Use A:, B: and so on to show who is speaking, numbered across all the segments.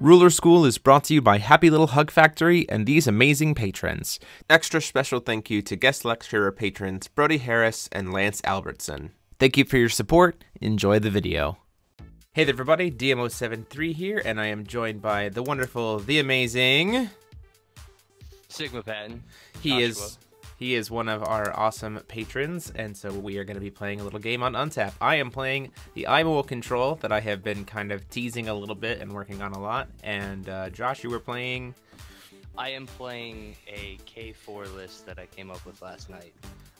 A: Ruler School is brought to you by Happy Little Hug Factory and these amazing patrons. Extra special thank you to guest lecturer patrons Brody Harris and Lance Albertson. Thank you for your support. Enjoy the video. Hey there, everybody. DMO73 here, and I am joined by the wonderful, the amazing.
B: Sigma Patton.
A: He
B: Joshua.
A: is he is one of our awesome patrons, and so we are going to be playing a little game on Untap. I am playing the Aimul control that I have been kind of teasing a little bit and working on a lot. And uh, Josh, you were playing.
B: I am playing a K4 list that I came up with last night.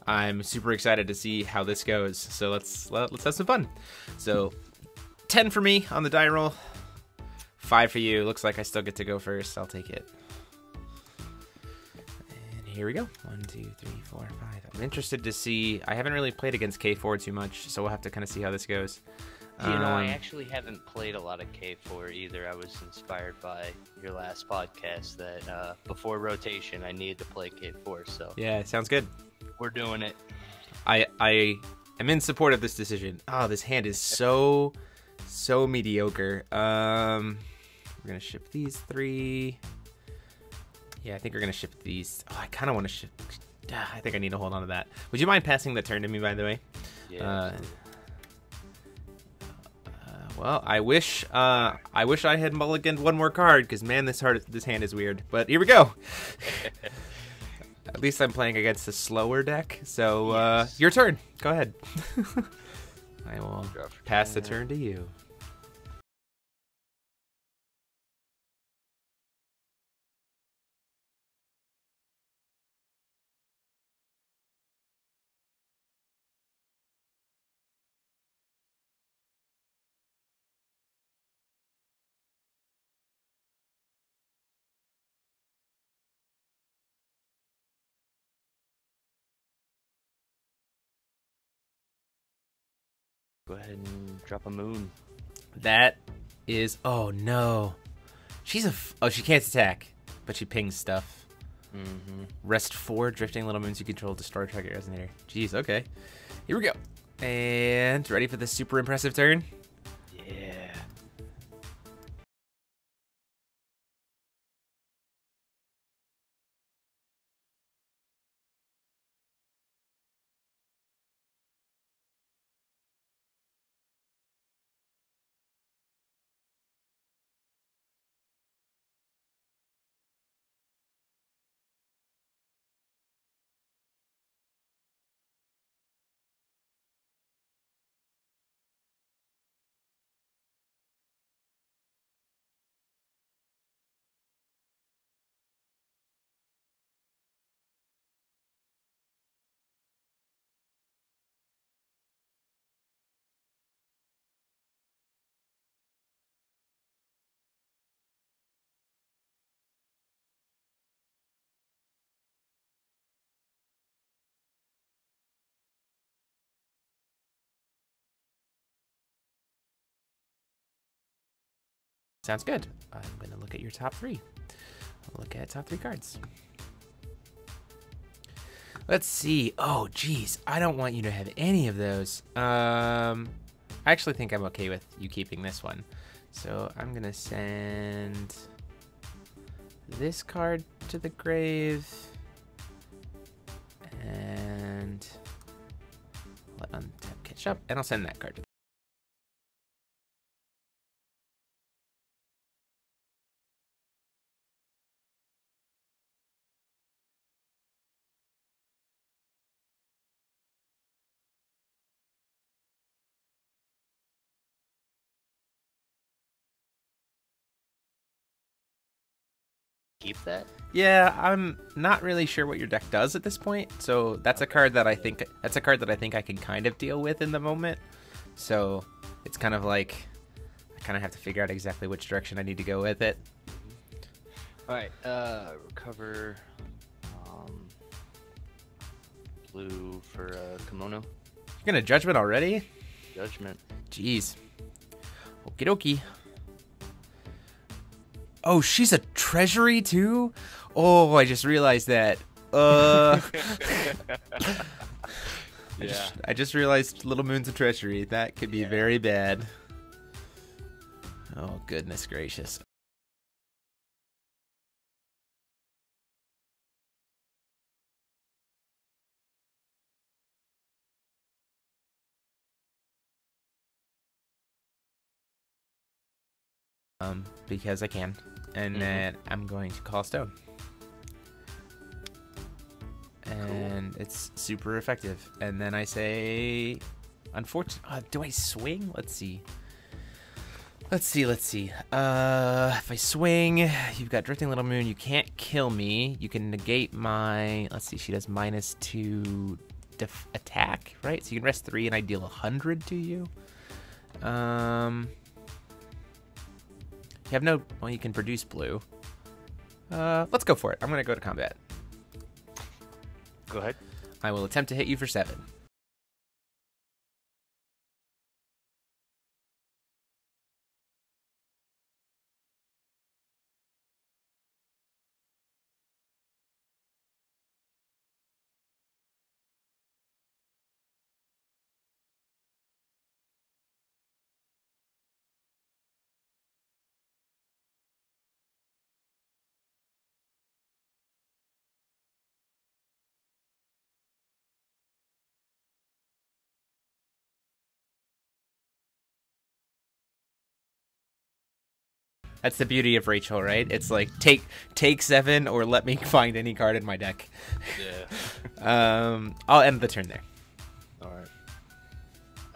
A: I'm super excited to see how this goes. So let's let, let's have some fun. So, ten for me on the die roll, five for you. Looks like I still get to go first. I'll take it. Here we go. One, two, three, four, five. I'm interested to see. I haven't really played against K4 too much, so we'll have to kind of see how this goes.
B: you know, I
A: Um,
B: actually haven't played a lot of K4 either. I was inspired by your last podcast that uh, before rotation I needed to play K4, so
A: Yeah, sounds good.
B: we're doing it.
A: I I am in support of this decision. Oh, this hand is so so mediocre. Um, we're gonna ship these three. Yeah, I think we're gonna ship these. Oh, I kind of want to ship. Ah, I think I need to hold on to that. Would you mind passing the turn to me, by the way?
B: Yeah.
A: Uh, uh, well, I wish uh, I wish I had mulliganed one more card because man, this hard this hand is weird. But here we go. At least I'm playing against a slower deck. So uh,
B: Yes.
A: your turn. Go ahead. I will pass the turn to you.
B: Ahead and drop a moon.
A: That is. Oh no, she's a. F- oh, she can't attack, but she pings stuff.
B: Mm-hmm.
A: Rest four drifting little moons you control. Destroy target resonator. Jeez. Okay. Here we go. And ready for this super impressive turn. Sounds good. I'm gonna look at your top three. I'll look at top three cards. Let's see. Oh, geez, I don't want you to have any of those. Um, I actually think I'm okay with you keeping this one. So I'm gonna send this card to the grave and let untap catch up, and I'll send that card to
B: Keep that.
A: Yeah, I'm not really sure what your deck does at this point. So that's a card that I think that's a card that I think I can kind of deal with in the moment. So it's kind of like I kind of have to figure out exactly which direction I need to go with it.
B: All right. Uh, recover. Um, blue for uh, kimono.
A: You're gonna judgment already?
B: Judgment.
A: Jeez. Okie dokie. Oh, she's a treasury too? Oh, I just realized that. Uh I
B: Yeah.
A: just, I just realized Little Moon's a treasury. That could be
B: Yeah.
A: very bad. Oh goodness gracious. Um, because I can, and
B: Mhm.
A: then I'm going to call stone. And it's super effective. And then I say, unfortunately, uh, do I swing? Let's see. Let's see, let's see. Uh, if I swing, you've got Drifting Little Moon. You can't kill me. You can negate my. Let's see, she does minus two def- attack, right? So you can rest three, and I deal a hundred to you. Um, you have no. Well, you can produce blue. Uh, let's go for it. I'm gonna go to combat.
B: Go ahead.
A: I will attempt to hit you for seven. That's the beauty of Rachel, right? It's like take take seven or let me find any card in my deck.
B: Yeah.
A: Um, I'll end the turn there.
B: All right.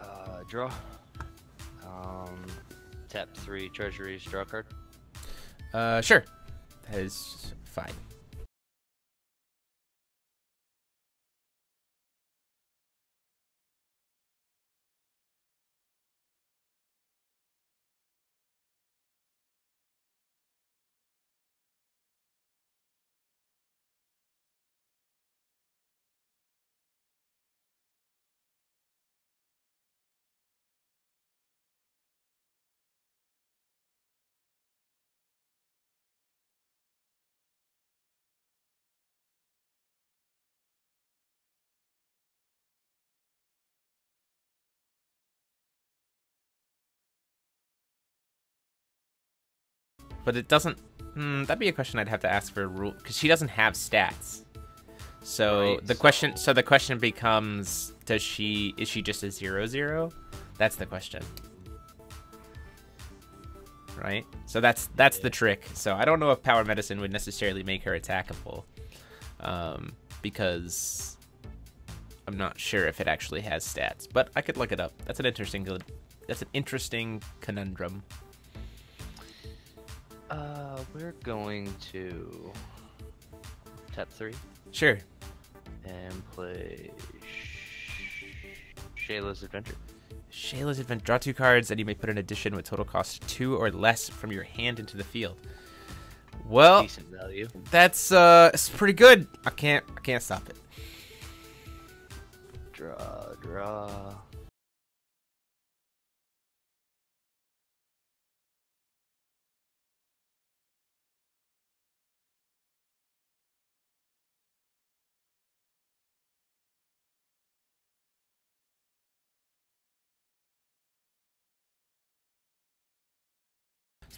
B: Uh, draw. Um, tap three treasuries. Draw card.
A: Uh, sure. That is fine. But it doesn't. Hmm, that'd be a question I'd have to ask for a rule because she doesn't have stats. So
B: Right,
A: the question,
B: so-
A: the question becomes: Does she? Is she just a zero zero? That's the question. Right. So that's that's the trick. So I don't know if power medicine would necessarily make her attackable, um, because I'm not sure if it actually has stats. But I could look it up. That's an interesting. That's an interesting conundrum.
B: Uh, we're going to tap three
A: Sure.
B: and play Sh- Shayla's Adventure.
A: Shayla's Adventure. Draw two cards, and you may put an addition with total cost two or less from your hand into the field. Well,
B: Decent value.
A: that's uh, it's pretty good. I can't, I can't stop it.
B: Draw, draw.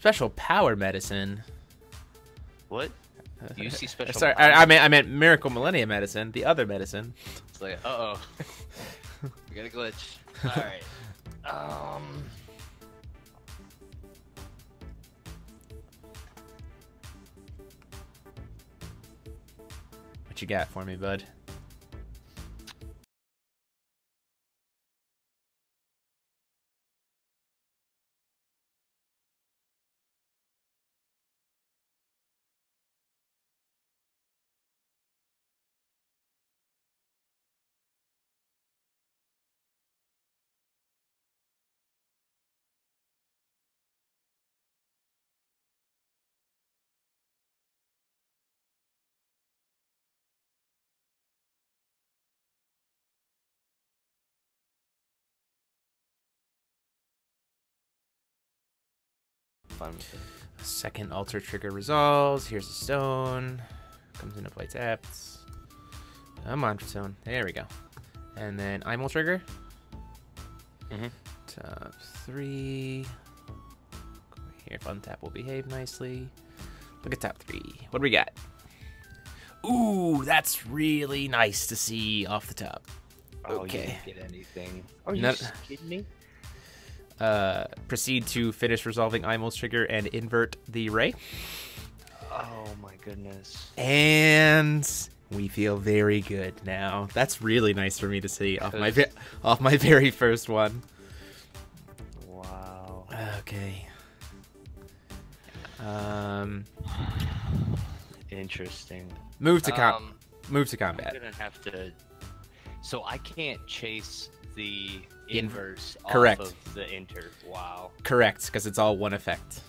A: Special power medicine.
B: What? You see special.
A: Sorry? I, I meant I meant miracle millennia medicine. The other medicine.
B: It's like, uh oh. we got a glitch. Alright. Um.
A: What you got for me, bud?
B: With it.
A: Second altar trigger resolves. Here's a stone. Comes into play tapped. A monster stone. There we go. And then Aimul trigger.
B: Mhm.
A: Top three. Here, fun tap will behave nicely. Look at top three. What do we got? Ooh, that's really nice to see off the top.
B: Oh,
A: Okay.
B: You get anything. Are you
A: No-
B: s- kidding me?
A: Uh, proceed to finish resolving Aimul's trigger and invert the ray.
B: Oh my goodness.
A: And we feel very good now. That's really nice for me to see off my off my very first one.
B: Wow.
A: Okay. Um,
B: Interesting.
A: move to com-
B: Um,
A: move to combat.
B: I'm
A: combat.
B: gonna have to. So I can't chase the
A: In-
B: inverse
A: correct.
B: of the enter. Wow.
A: Correct, because it's all one effect.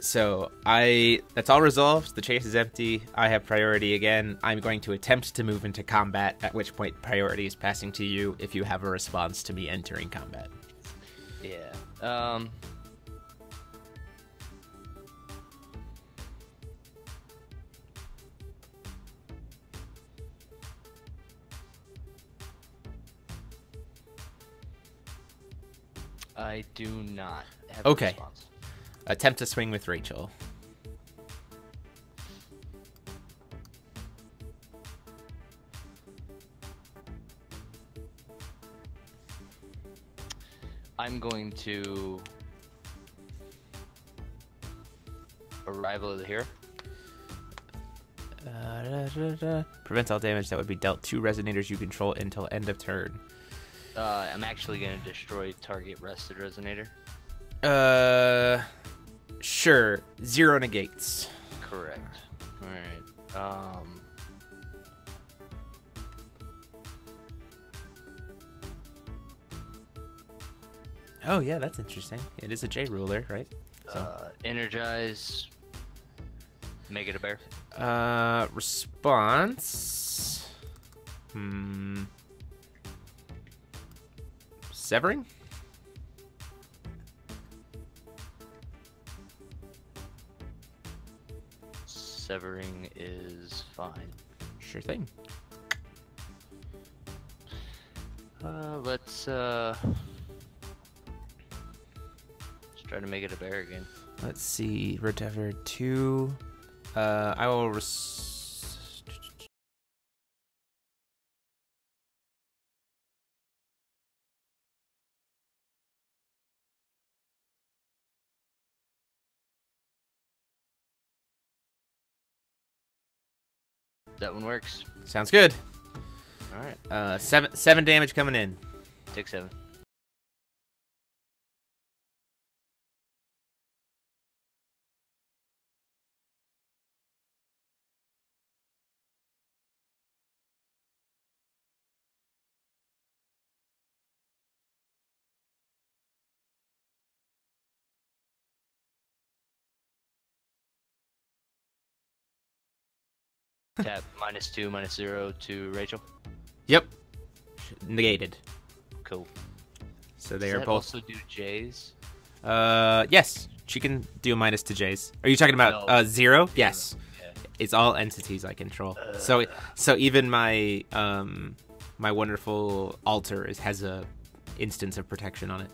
A: So I that's all resolved. The chase is empty. I have priority again. I'm going to attempt to move into combat, at which point priority is passing to you if you have a response to me entering combat.
B: Yeah. Um. I do not have
A: Okay.
B: a response.
A: Attempt to swing with Rachel.
B: I'm going to arrival of the hero.
A: Uh, da, da, da. Prevents all damage that would be dealt to resonators you control until end of turn.
B: Uh, I'm actually going to destroy target rested resonator.
A: Uh, sure. Zero negates.
B: Correct. All right. Um.
A: Oh yeah, that's interesting. It is a J ruler, right? So,
B: Uh, energize. Make it a bear.
A: uh, response. Hmm. Severing.
B: Severing is fine.
A: Sure thing.
B: Uh, let's uh. Let's try to make it a bear again.
A: Let's see. Rotever two. Uh, I will. Res-
B: That one works.
A: Sounds good.
B: All right.
A: Uh, seven seven damage coming in.
B: Take seven. Tap minus two, minus zero to Rachel.
A: Yep. Negated.
B: Cool.
A: So they
B: Does
A: are both.
B: also do J's?
A: Uh, yes, she can do a minus to J's. Are you talking about
B: No.
A: uh zero? Yes,
B: Yeah.
A: it's all entities I control. So, so even my um, my wonderful altar is has a instance of protection on it.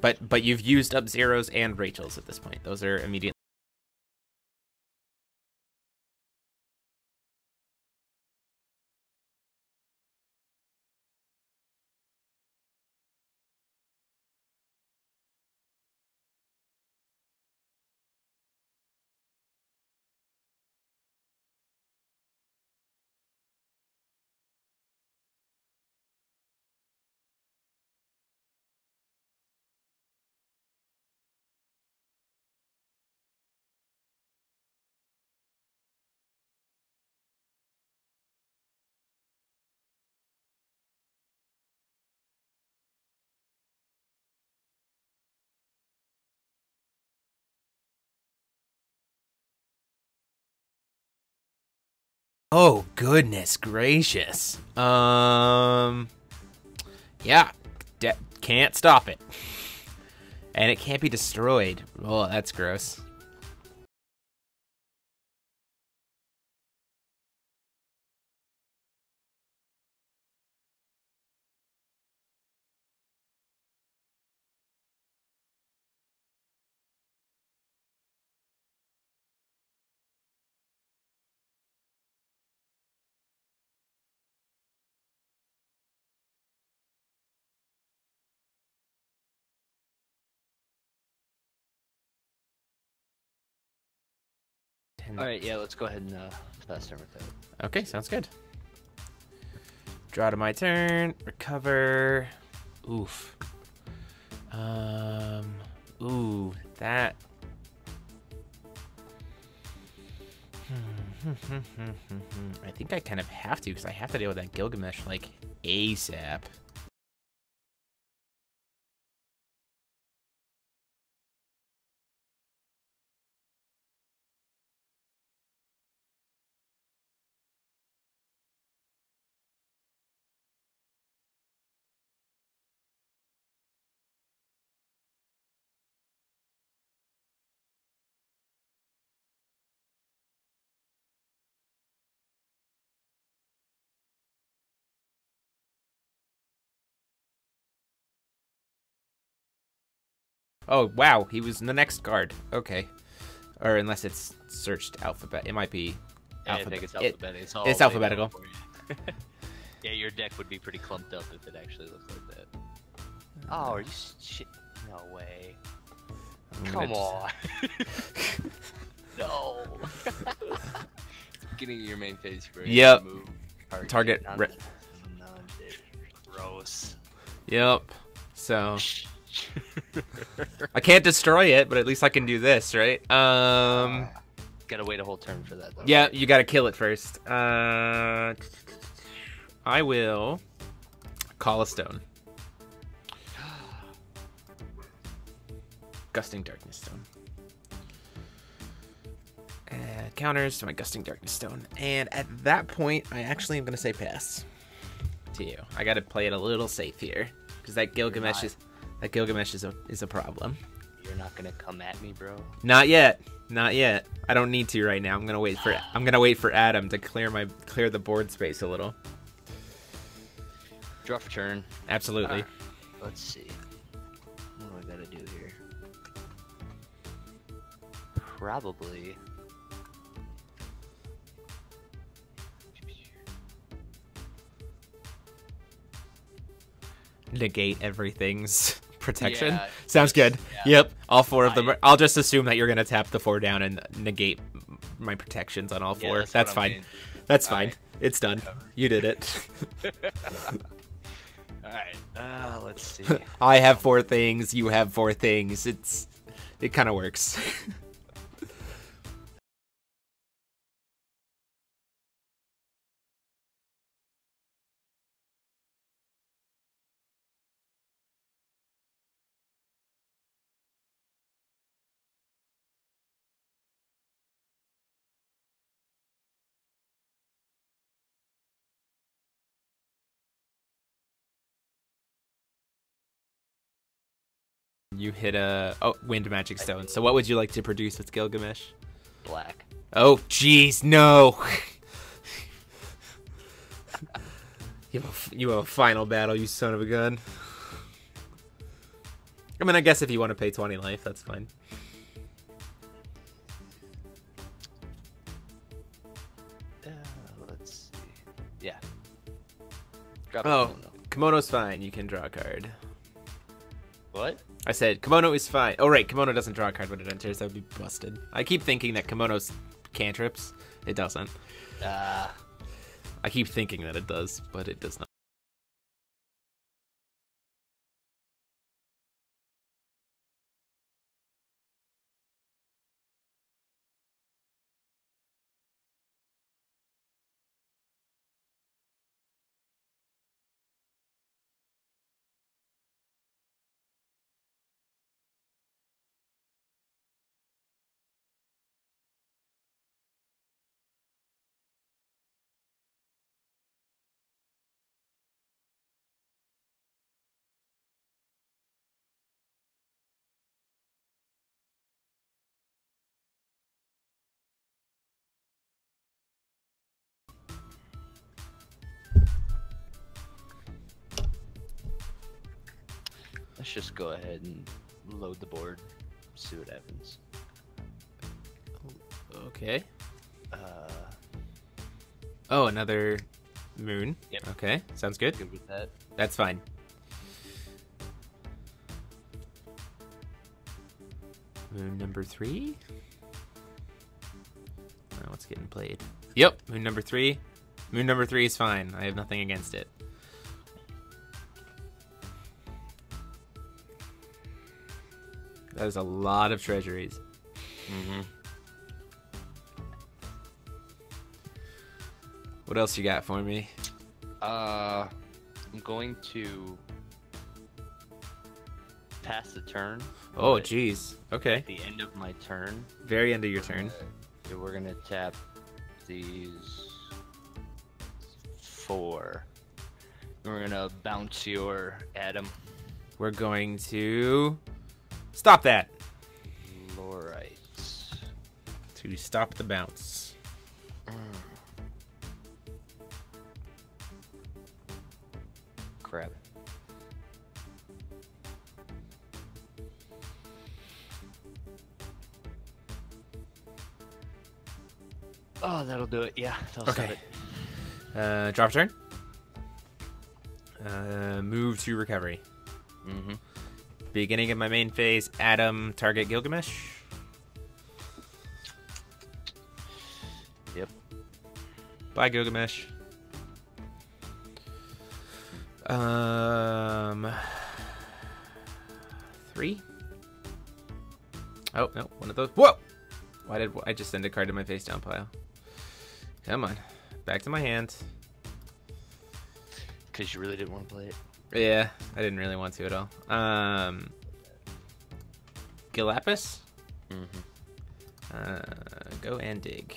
A: But but you've used up zeros and Rachel's at this point. Those are immediate. Oh goodness gracious. Um. Yeah, can't stop it, and it can't be destroyed. Oh, that's gross. And-
B: All right, yeah, let's go ahead and uh, fast turn with that.
A: Okay, sounds good. Draw to my turn. Recover. Oof. Um. Ooh, that. Hmm, hmm, hmm, I think I kind of have to because I have to deal with that Gilgamesh like ASAP. Oh wow, he was in the next card. Okay, or unless it's searched alphabet, it might be.
B: Yeah, I
A: alphabet-
B: think it's
A: it-
B: alphabetical. It's,
A: it's alphabetical.
B: yeah, your deck would be pretty clumped up if it actually looked like that. Oh, are you s- shit? No way.
A: I'm gonna
B: Come
A: just-
B: on. no. Getting your main phase for
A: Yep.
B: Move,
A: Target
B: none-
A: re-
B: none. Gross.
A: Yep. So I can't destroy it, but at least I can do this, right? Um.
B: Gotta wait a whole turn for that though.
A: Yeah, you gotta kill it first. Uh, I will call a stone. Gusting Darkness Stone. Add counters to my Gusting Darkness Stone. And at that point, I actually am gonna say pass to you. I gotta play it a little safe here. Because that Gilgamesh is that Gilgamesh is a is a problem.
B: You're not gonna come at me, bro.
A: Not yet. Not yet. I don't need to right now. I'm gonna wait for I'm gonna wait for Adam to clear my clear the board space a little.
B: Draw for turn.
A: Absolutely.
B: Let's see. What do I gotta do here? Probably.
A: Negate everything's protection.
B: Yeah,
A: Sounds good.
B: yeah.
A: Yep. All four of them.
B: I-
A: are- I'll just assume that you're gonna tap the four down and negate my protections on all
B: Yeah,
A: four.
B: that's
A: that's
B: what I'm
A: fine. That's
B: All
A: fine.
B: right.
A: It's done. You did it.
B: Alright. Uh, let's see.
A: I have four things. You have four things. It's it kind of works. you hit a oh wind magic stone. So what would you like to produce with Gilgamesh?
B: Black.
A: Oh, jeez, no. you, have a, you have a final battle, you son of a gun. I mean, I guess if you want to pay 20 life, that's fine.
B: Uh, let's see. Yeah. Drop
A: Oh,
B: kimono.
A: kimono's fine. You can draw a card.
B: What?
A: I said kimono is fine. Oh, right, kimono doesn't draw a card when it enters. That would be busted. I keep thinking that kimono's cantrips. It doesn't.
B: Uh,
A: I keep thinking that it does, but it does not.
B: Ahead and load the board. See what happens.
A: Okay.
B: Uh,
A: Oh, another moon.
B: Yep.
A: Okay, sounds good.
B: good with that.
A: That's fine. Moon number three. Now what's getting played? Yep, moon number three. Moon number three is fine. I have nothing against it. That is a lot of treasuries.
B: Mm-hmm.
A: What else you got for me?
B: Uh, I'm going to pass the turn.
A: Oh, jeez. Okay.
B: At the end of my turn,
A: Very end of your turn.
B: uh, we're gonna tap these four. We're gonna bounce your Adam
A: We're going to stop that.
B: Lorites.
A: To stop the bounce.
B: Crap. Oh, that'll do it. Yeah, that'll set
A: Okay.
B: it.
A: Uh, drop turn. Uh, move to recovery.
B: Mm-hmm.
A: Beginning of my main phase, Adam, target Gilgamesh.
B: Yep.
A: Bye, Gilgamesh. Um, three. Oh no, one of those. Whoa! Why did I just send a card to my face down pile? Come on, back to my hand.
B: Because you really didn't want to play it.
A: Yeah, I didn't really want to at all. Um, Gilapis.
B: Mm-hmm.
A: Uh, go and dig.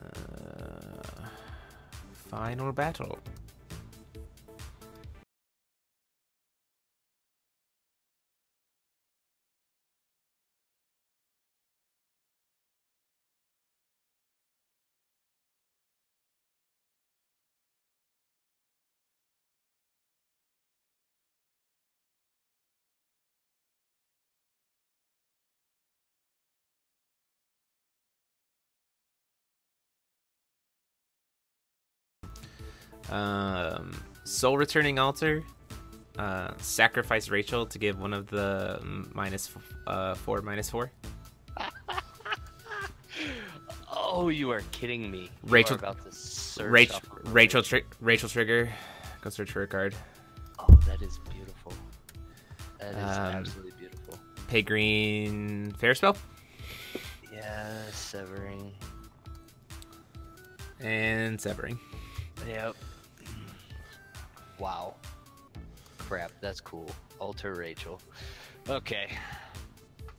A: Uh, final battle. Um, Soul Returning Altar. Uh, sacrifice Rachel to give one of the minus f- uh, four minus four.
B: Oh, you are kidding me. You
A: Rachel-
B: about to search
A: Rachel, Rachel, tri- Rachel trigger. Go search for a card.
B: Oh, that is beautiful. That is
A: Um,
B: absolutely beautiful.
A: Pay green fair spell
B: Yeah, severing.
A: and severing.
B: Yep. Wow. Crap, that's cool. Altar Rachel. Okay.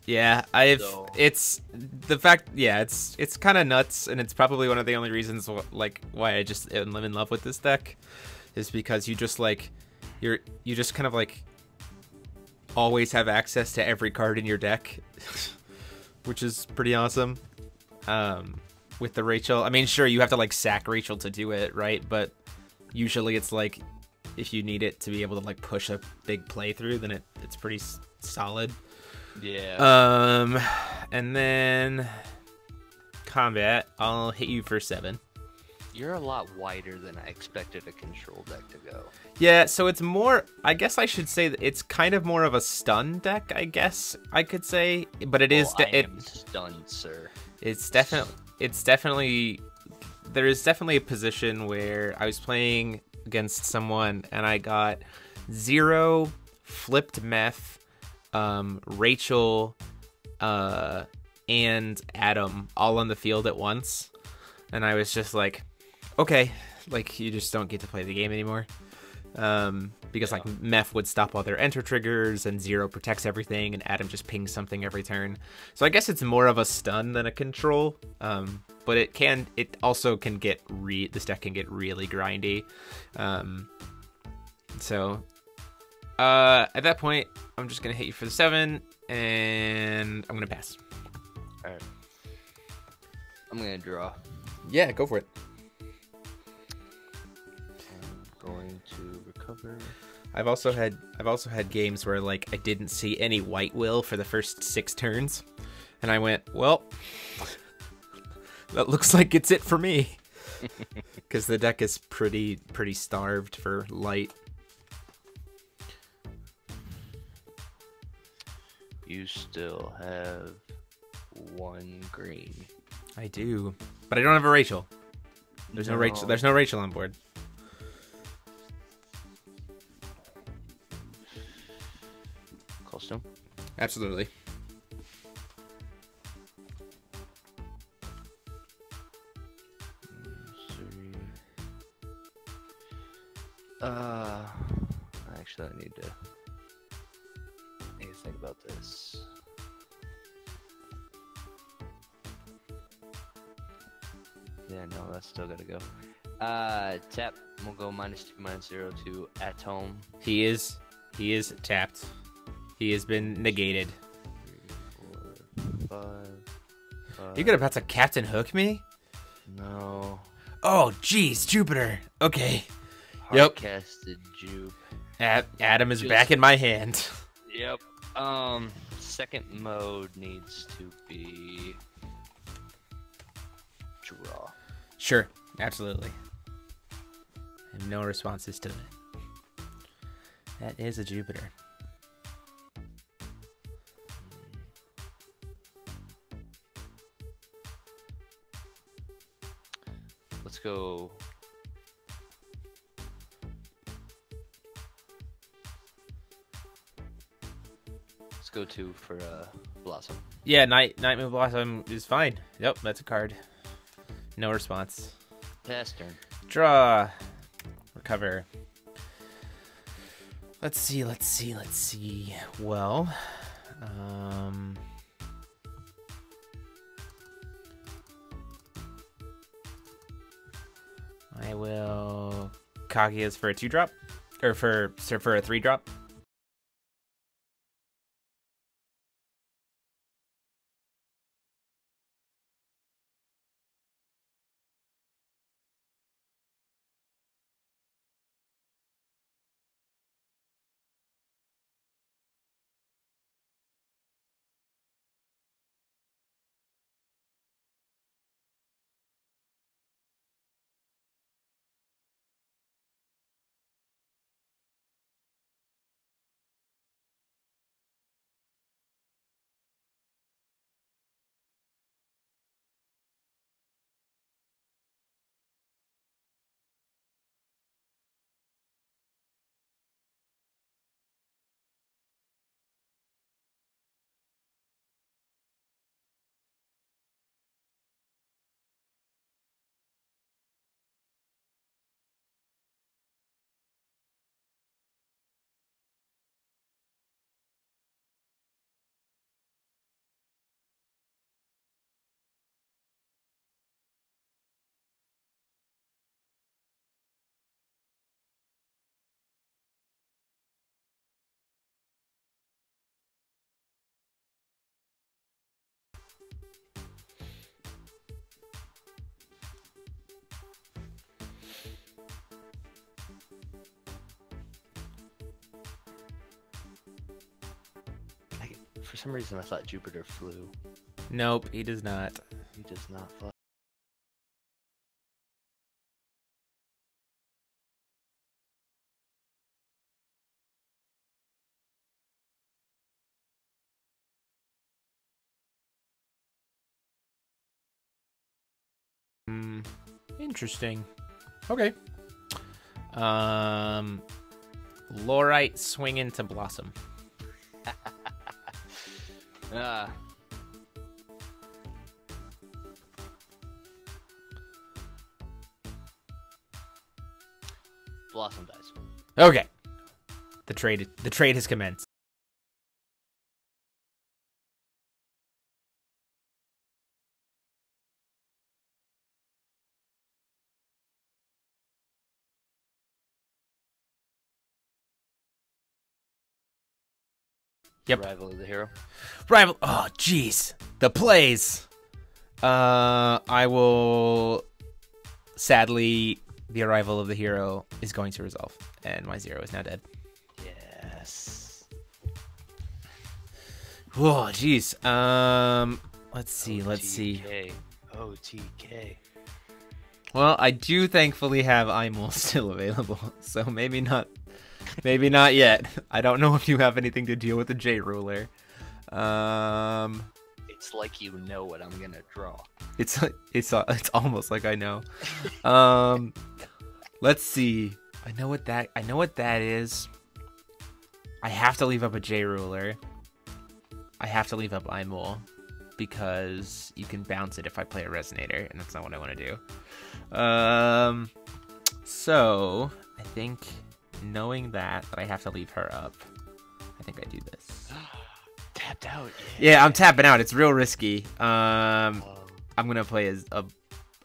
A: Yeah, I've.
B: So-
A: It's the fact. Yeah, it's it's kind of nuts, and it's probably one of the only reasons like why I just am in love with this deck, is because you just like, you're you just kind of like always have access to every card in your deck, which is pretty awesome. Um, with the Rachel, I mean, sure you have to like sack Rachel to do it, right? But usually it's like if you need it to be able to like push a big playthrough, then it it's pretty s- solid.
B: Yeah.
A: Um, and then combat, I'll hit you for seven.
B: You're a lot wider than I expected a control deck to go.
A: Yeah, so it's more. I guess I should say that it's kind of more of a stun deck. I guess I could say, but it is.
B: Well,
A: de-
B: I
A: it,
B: stunned, sir.
A: it's definitely. It's definitely. There is definitely a position where I was playing against someone and I got zero flipped meth, um, Rachel, uh, and Adam all on the field at once, and I was just like, okay, like you just don't get to play the game anymore. Um, because like Meth would stop all their enter triggers and Zero protects everything, and Adam just pings something every turn. So I guess it's more of a stun than a control. Um, but it can, it also can get re. This deck can get really grindy. Um, so uh, at that point, I'm just gonna hit you for the seven, and I'm gonna pass.
B: Alright. I'm gonna draw.
A: Yeah, go for it.
B: I'm going to recover.
A: I've also had I've also had games where like I didn't see any white will for the first six turns, and I went, well, that looks like it's it for me, because the deck is pretty pretty starved for light.
B: You still have one green.
A: I do, but I don't have a Rachel. There's no, Rachel. There's no Rachel on board.
B: Costume.
A: Absolutely.
B: Uh, actually, I need to need to think about this. Yeah, no, that's still gotta go. Uh, tap. We'll go minus two, minus zero to at home.
A: He is. He is tapped. He has been negated.
B: Three, four, five, five.
A: You gonna about to Captain Hook me?
B: No.
A: Oh, jeez, Jupiter. Okay. Yep.
B: Hardcasted Jupe.
A: Ad- Adam is
B: Just-
A: back in my hand.
B: Yep. Um, second mode needs to be draw.
A: Sure, absolutely. And no responses to that. That is a Jupiter.
B: Go. Let's go two for uh Blossom.
A: Yeah, Night Night Moon Blossom is fine. Yep, that's a card. No response.
B: Pass turn.
A: Draw. Recover. Let's see, let's see, let's see. Well, um will Kaguya's for a two drop or for for a three drop.
B: I, for some reason, I thought Jupiter flew.
A: Nope, he does not.
B: He does not fly.
A: Hmm. Interesting. Okay. Um, Lorite swing into Blossom.
B: Ah. Blossom dies.
A: Okay. The trade the trade has commenced. Yep.
B: Rival of the hero.
A: Rival. Oh, jeez. The plays. Uh, I will. Sadly, the arrival of the hero is going to resolve, and my zero is now dead.
B: Yes.
A: Whoa, jeez. Um, let's see. Let's see.
B: OTK. OTK.
A: Well, I do thankfully have Aimul still available, so maybe not. Maybe not yet. I don't know if you have anything to deal with the J ruler. Um,
B: It's like you know what I'm gonna draw.
A: It's it's uh, it's almost like I know. Um, let's see. I know what that I know what that is. I have to leave up a J ruler. I have to leave up Aimul because you can bounce it if I play a resonator, and that's not what I want to do. Um, so I think knowing that that I have to leave her up, I think I do this.
B: Tapped out.
A: Yeah, I'm tapping out. It's real risky. Um,
B: Oh.
A: I'm gonna play as a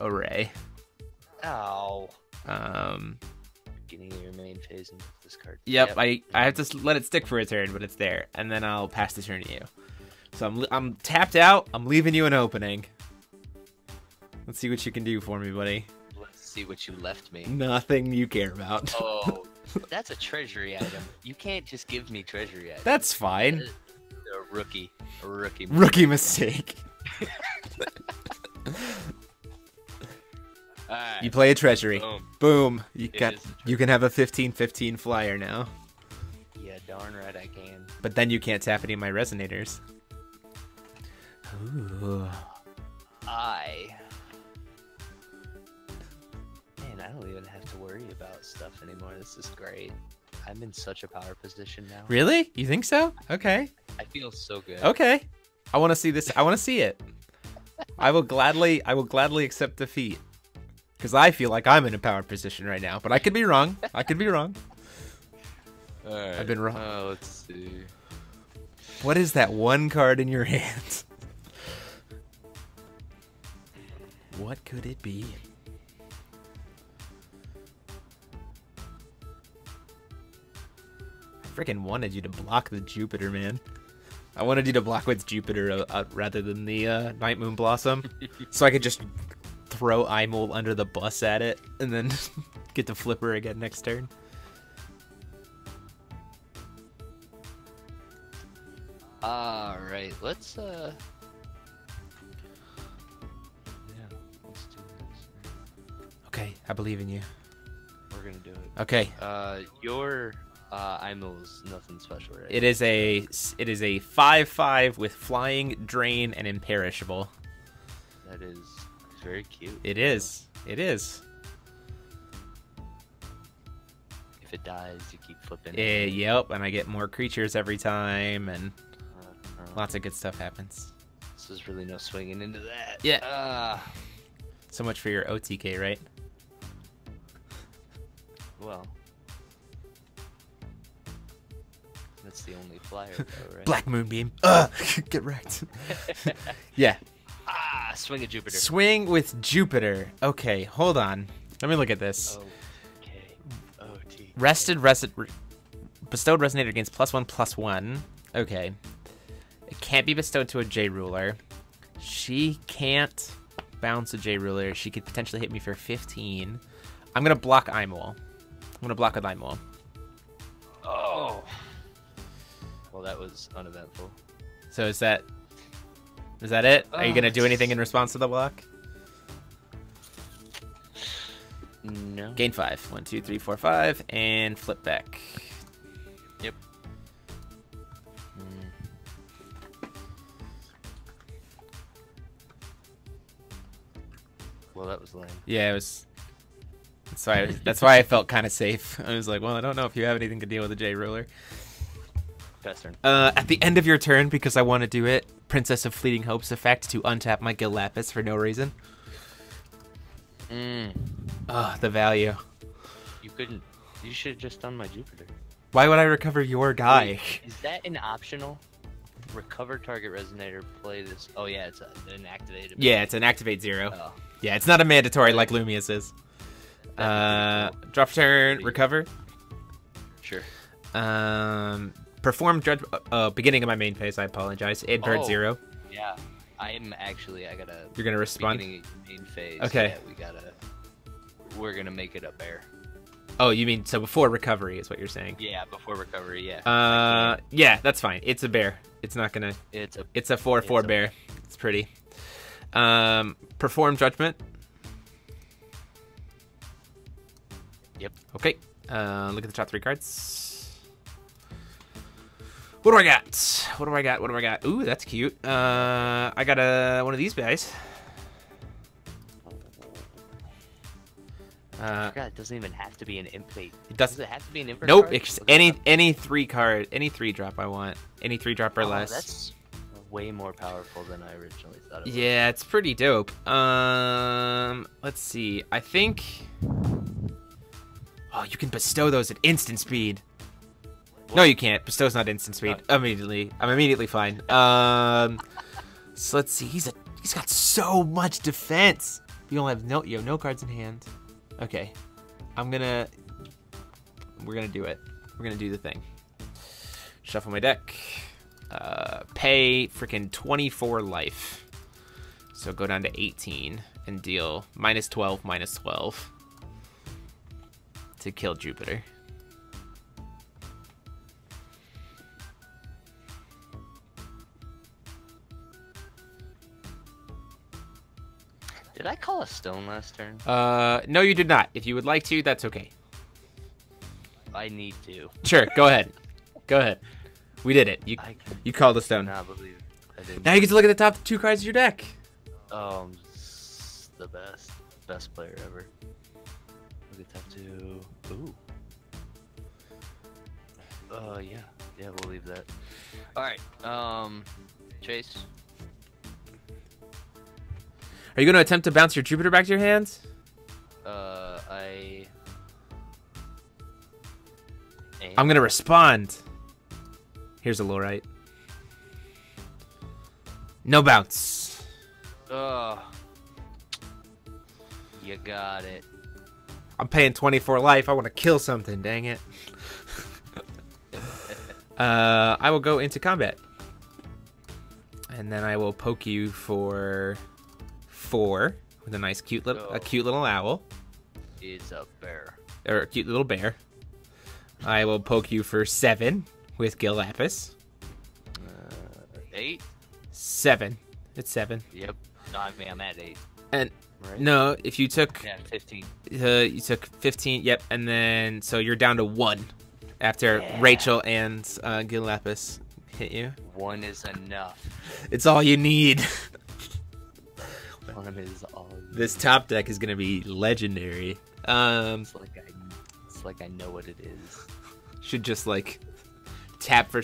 A: array.
B: Ow.
A: Um,
B: Beginning of your main phase and this card.
A: yep, I I have to let it stick for a turn, but it's there, and then I'll pass the turn to you. So I'm I'm tapped out. I'm leaving you an opening. Let's see what you can do for me, buddy.
B: Let's see what you left me.
A: Nothing you care about.
B: Oh, that's a treasury item. You can't just give me treasury items.
A: That's fine.
B: A rookie. A rookie.
A: Rookie mistake.
B: Alright.
A: You play a treasury.
B: Boom.
A: Boom. You
B: It
A: got you can have a 15-15 flyer now.
B: Yeah, darn right I can.
A: But then you can't tap any of my resonators. Ooh.
B: I. Man, I don't even have to worry about stuff anymore. This is great. I'm in such a power position now.
A: Really? You think so? Okay.
B: I feel so good.
A: Okay. I want to see this. I want to see it. I will gladly I will gladly accept defeat. Cuz I feel like I'm in a power position right now, but I could be wrong. I could be wrong.
B: Alright.
A: I've been wrong.
B: Oh, let's see.
A: What is that one card in your hand? What could it be? Freaking wanted you to block the Jupiter, man. I wanted you to block with Jupiter uh, uh, rather than the uh, Night Moon Blossom, so I could just throw Aimul under the bus at it and then get to Flipper again next turn.
B: Alright, let's, uh. Yeah, let's do this.
A: Okay, I believe in you.
B: We're gonna do it.
A: Okay,
B: Uh, your, uh, Aimul's nothing special, right?
A: It is a it is a five five with flying, drain, and imperishable.
B: That is very cute.
A: It is. It is.
B: If it dies, you keep flipping.
A: Eh, yep, and I get more creatures every time, and
B: Uh, uh,
A: lots of good stuff happens.
B: This is really no swinging into that.
A: Yeah.
B: Ah,
A: So much for your OTK, right?
B: well. That's the only flyer, though, right?
A: Black Moonbeam. Ugh, get wrecked. yeah.
B: Ah, swing a Jupiter.
A: Swing with Jupiter. Okay, hold on. Let me look at this.
B: Okay. OT.
A: Rested, rested, re- bestowed resonator gains plus one, plus one. Okay. It can't be bestowed to a J ruler. She can't bounce a J ruler. She could potentially hit me for 15. I'm gonna block Aimul. I'm gonna block with Aimul.
B: Oh. Well, that was uneventful.
A: So is that is that it? Are you gonna do anything in response to the block?
B: No.
A: Gain five. One, two, three, four, five, and flip back.
B: Yep. Mm. Well, that was lame.
A: Yeah, it was. That's why. I, that's why I felt kind of safe. I was like, well, I don't know if you have anything to deal with a J ruler. Uh, at the end of your turn, because I want to do it, Princess of Fleeting Hopes effect to untap my Gil Lapis for no reason.
B: Mm.
A: Ugh, the value.
B: You couldn't. You should have just done my Jupiter.
A: Why would I recover your guy?
B: Wait, is that an optional? Recover target resonator. Play this. Oh yeah, it's a, an activated.
A: Yeah, it's an activate zero.
B: Oh,
A: Yeah, it's not a mandatory like Lumius is. Uh, drop turn, recover.
B: sure.
A: Um, perform judge. Uh, beginning of my main phase. I apologize. Aid bird
B: Oh.
A: zero.
B: Yeah, I am actually. I gotta.
A: You're gonna respond.
B: Main phase.
A: Okay.
B: Yeah, we gotta. We're gonna make it a bear.
A: Oh, you mean so before recovery is what you're saying?
B: Yeah, before recovery. Yeah.
A: Uh, yeah, that's fine. It's a bear. It's not gonna.
B: it's a.
A: It's a four four
B: It's a-
A: bear. It's pretty. Um, perform judgment.
B: Yep.
A: Okay. Uh, look at the top three cards. What do I got? What do I got? What do I got? Ooh, that's cute. Uh, I got a one of these guys.
B: I
A: Uh,
B: it doesn't even have to be an imp. Wait,
A: it
B: does
A: doesn't.
B: it have to be an imp?
A: Nope. It's any any three card, any three drop I want. Any three drop or
B: Oh,
A: less.
B: That's way more powerful than I originally thought it was.
A: Yeah, it's pretty dope. Um, let's see. I think. Oh, you can bestow those at instant speed. No, you can't. Bestow's not instant speed. Immediately, I'm immediately fine. Um, so let's see. He's a he's got so much defense. You don't have no you have no cards in hand. Okay, I'm gonna we're gonna do it. We're gonna do the thing. Shuffle my deck. Uh, pay freaking 24 life. So go down to 18 and deal minus 12, minus 12 to kill Jupiter.
B: Did I call a stone last turn?
A: Uh, no, you did not. If you would like to, that's okay.
B: I need to.
A: Sure, go ahead. Go ahead. We did it. You
B: I
A: you called a stone.
B: cannot believe I didn't.
A: Now you get to look at the top two cards of your deck.
B: Um, the best, best player ever. Look at top two. Ooh. Uh, yeah, yeah, we'll leave that. All right. Um, Chase.
A: Are you going to attempt to bounce your Jupiter back to your hands?
B: Uh, I. Am.
A: I'm going to respond. Here's a low right. No bounce.
B: Ugh. You got it.
A: I'm paying 24 life. I want to kill something. Dang it. uh, I will go into combat. And then I will poke you for four with a nice cute little
B: Go.
A: a cute little owl
B: It's a bear.
A: or a cute little bear. I will poke you for seven with Gilapis.
B: Uh, eight.
A: Seven. It's seven.
B: Yep. No, I mean I'm at eight.
A: And
B: Right.
A: no, if you took
B: Yeah, fifteen.
A: uh, you took 15 yep and then so you're down to one after
B: Yeah.
A: rachel and uh, gil lapis hit you
B: One is enough.
A: it's all you need
B: One is all. you
A: this top deck is gonna be legendary um
B: It's like I. It's like I know what it is.
A: should just like tap for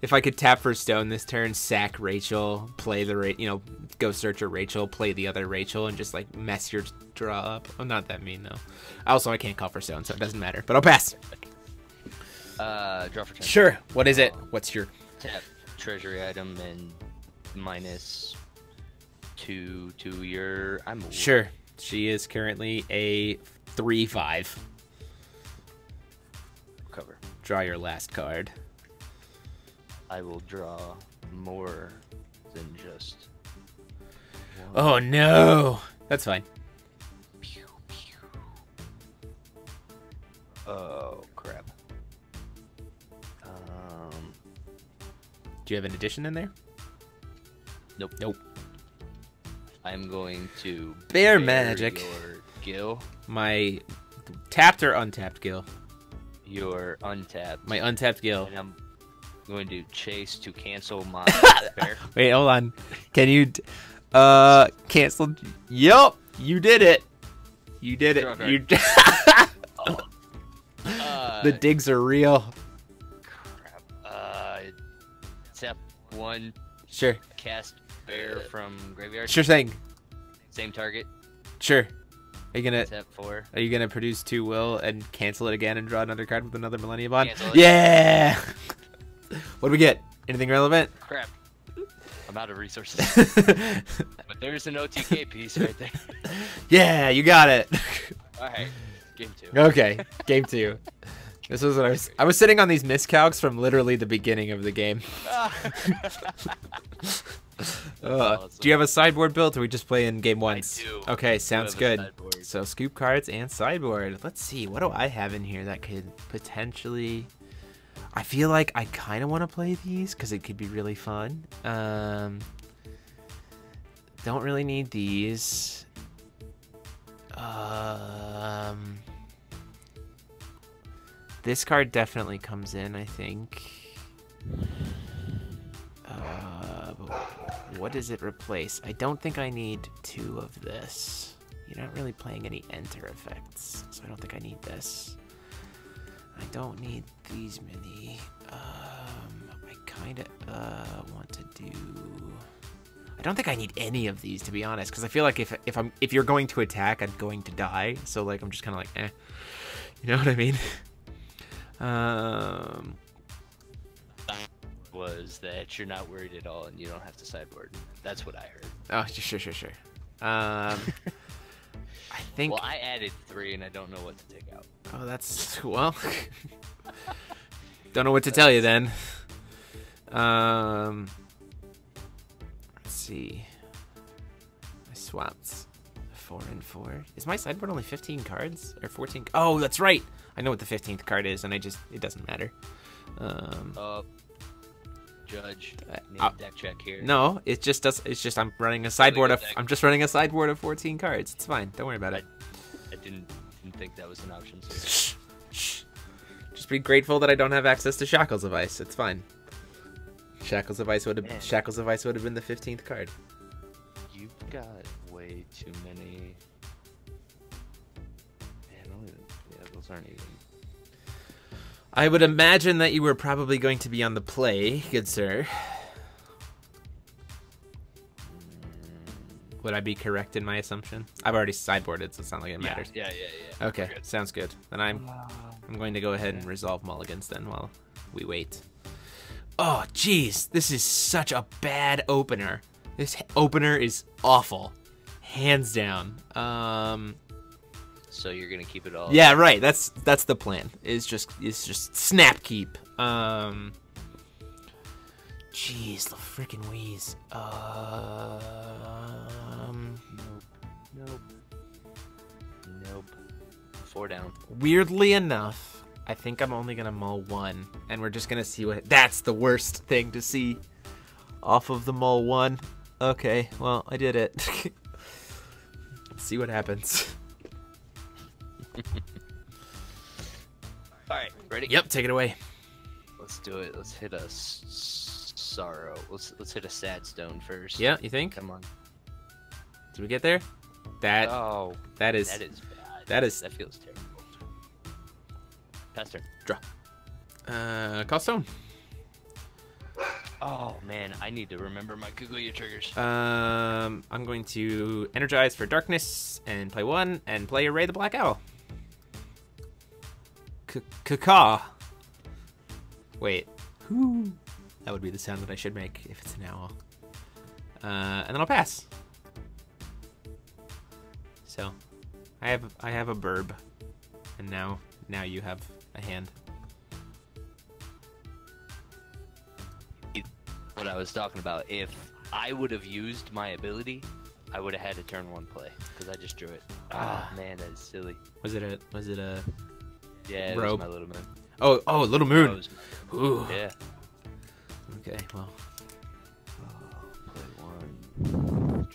A: if i could tap for stone this turn sack rachel play the Ra- you know go search a rachel play the other rachel and just like mess your draw up i'm not that mean though also i can't call for stone so it doesn't matter but i'll pass
B: Uh, draw for turn.
A: sure what is it what's your
B: Tap treasury item and minus two to your. I'm
A: Sure. She is currently a 3 5.
B: cover.
A: Draw your last card.
B: I will draw more than just. one.
A: Oh no! That's fine.
B: Pew, pew. Oh crap. Um.
A: Do you have an addition in there?
B: Nope.
A: Nope.
B: I'm going to
A: Bear
B: bear
A: magic.
B: Your gill,
A: My tapped or untapped gill?
B: your untapped,
A: My untapped gill.
B: and I'm going to chase to cancel my bear.
A: Wait, hold on. Can you. Uh, cancel. Yup! You did it! You did it. You d-
B: Uh,
A: the digs are real.
B: crap. Uh, tap one,
A: Sure.
B: cast bear from graveyard.
A: Sure thing.
B: Same target.
A: Sure. Are you gonna.
B: Tap four.
A: Are you gonna produce two will and cancel it again and draw another card with another Millennium Bond? Yeah. what do we get? Anything relevant?
B: Crap. I'm out of resources. but there's an OTK piece right there.
A: yeah, you got it.
B: All right, game two.
A: okay, game two. This was what I was. I was sitting on these miscalcs from literally the beginning of the game. Ah.
B: Uh.
A: Do you have a sideboard built, or we just play in game once?
B: do.
A: Okay,
B: I
A: sounds good. So scoop cards and sideboard. Let's see. What do I have in here that could potentially? I feel like I kind of want to play these because it could be really fun. Um, don't really need these. Um, this card definitely comes in. I think. What does it replace? I don't think I need two of this. You're not really playing any enter effects, so I don't think I need this. I don't need these many. Um, I kind of uh, want to do. I don't think I need any of these to be honest, because I feel like if if I'm if you're going to attack, I'm going to die. So like I'm just kind of like, eh, you know what I mean? um,
B: Was that you're not worried at all and you don't have to sideboard. That's what I heard.
A: oh sure sure sure. Um, I think.
B: Well, I added three and I don't know what to take out.
A: Oh, that's well. don't know what to tell you then. Um, let's see. I swapped four and four. Is my sideboard only 15 cards or 14? Oh, that's right. I know what the 15th card is, and I just it doesn't matter. Um,
B: Uh, judge,
A: Uh,
B: deck check here.
A: no, it just does. It's just I'm running a sideboard of.
B: deck.
A: I'm just running a sideboard of 14 cards. It's fine. Don't worry about it.
B: I didn't didn't think that was an option. So.
A: Just be grateful that I don't have access to Shackles of Ice. It's fine. Shackles of Ice would
B: Man.
A: have Shackles of Ice would have been the 15th card.
B: you've got way too many. Man, I. Yeah, those aren't even.
A: I would imagine that you were probably going to be on the play, good sir. Would I be correct in my assumption? I've already sideboarded, so it's not like it matters.
B: Yeah, yeah, yeah.
A: Okay,
B: good.
A: sounds good. Then I'm I'm going to go ahead and resolve mulligans then while we wait. Oh, jeez, this is such a bad opener. This opener is awful, hands down. Um,
B: So you're gonna keep it all.
A: yeah, right. That's that's the plan. Is just is just snap keep. Um, jeez, the freaking wheeze. Um,
B: Nope. Nope. nope. Four down.
A: weirdly enough, I think I'm only gonna mull one, and we're just gonna see what. That's the worst thing to see off of the mull one. Okay, well I did it. See what happens.
B: All right, ready?
A: Yep, take it away.
B: Let's do it. Let's hit a sorrow. Let's let's hit a sad stone first.
A: Yeah, you think?
B: Come on.
A: Did we get there? That
B: Oh,
A: that is
B: that is bad.
A: that is-
B: that feels terrible. Pass turn.
A: uh call stone.
B: Oh man, I need to remember my Kaguya triggers.
A: Um, I'm going to energize for darkness and play one and play Array the Black Owl. Caw. Wait. Whoo. That would be the sound that I should make if it's an owl. Uh, and then I'll pass. So, I have I have a burb, and now now you have a hand.
B: what I was talking about. If I would have used my ability, I would have had to turn one play because I just drew it. Ah,
A: Ah.
B: man, that is silly.
A: Was it a was it a
B: Yeah,
A: Robe.
B: my little moon.
A: oh oh little moon? Ooh.
B: yeah.
A: Okay, well
B: Play one.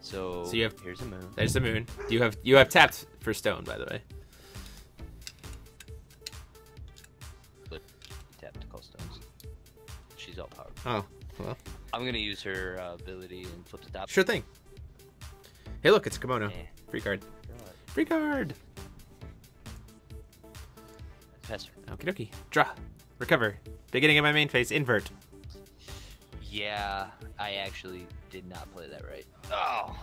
B: So,
A: So you have-
B: here's a moon.
A: There's the moon. You have you have tapped for stone, by the way.
B: Tap to call stones. She's all powerful.
A: Oh, well,
B: I'm gonna use her uh, ability and flip the top.
A: sure thing. Hey, look, it's Kimono.
B: Eh,
A: Free card.
B: God.
A: Free card.
B: Pass her.
A: Okie dokie. Draw. Recover. Beginning of my main phase. Invert.
B: Yeah, I actually did not play that right. Oh.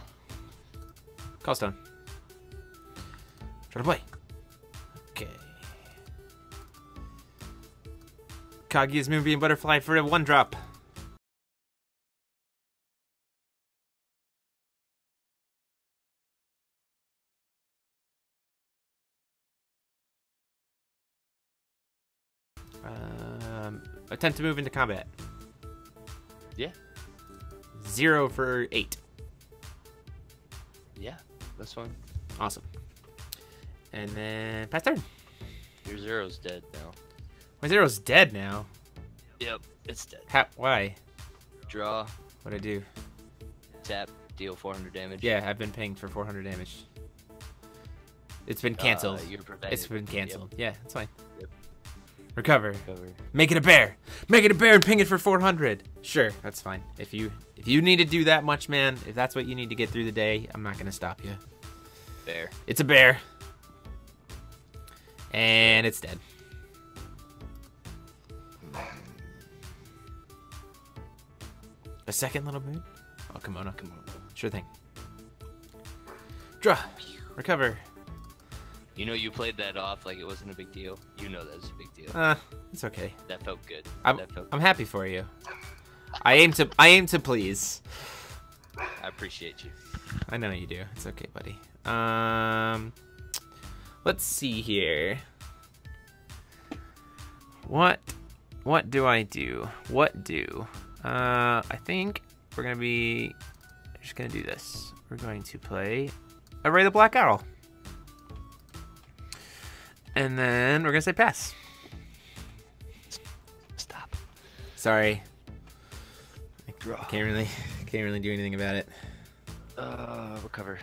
A: Call stone. Try to play. Okay. Kaguya's Moonbeam Butterfly for a one drop. Attempt to move into combat.
B: Yeah.
A: Zero for eight.
B: Yeah, that's fine.
A: Awesome. And then pass turn.
B: Your zero's dead now.
A: My zero's dead now.
B: Yep, it's dead.
A: How? Why?
B: Draw,
A: What'd I do?
B: tap, deal 400 damage.
A: Yeah, I've been paying for 400 damage. It's been
B: Uh,
A: canceled.
B: you're
A: it's been
B: Yep.
A: canceled. Yeah, it's fine. Recover.
B: Cover.
A: Make it a bear. Make it a bear and ping it for 400. Sure, that's fine. If you if you need to do that much, man, if that's what you need to get through the day, I'm not gonna stop you.
B: Bear.
A: It's a bear. And it's dead. A second little moon? Oh, kimono.
B: Oh, come on.
A: Sure thing. Draw. Recover.
B: You know, you played that off like it wasn't a big deal. You know that was a big deal.
A: Uh, it's okay.
B: That felt good.
A: I'm,
B: that felt
A: I'm happy for you. I aim to I aim to please.
B: I appreciate you.
A: I know you do. It's okay, buddy. Um, let's see here. What, what do I do? What do? Uh, I think we're gonna be just gonna do this. We're going to play Array the Black Owl, and then we're gonna say pass.
B: Stop.
A: Sorry, I can't really, can't really do anything about it.
B: Uh, recover.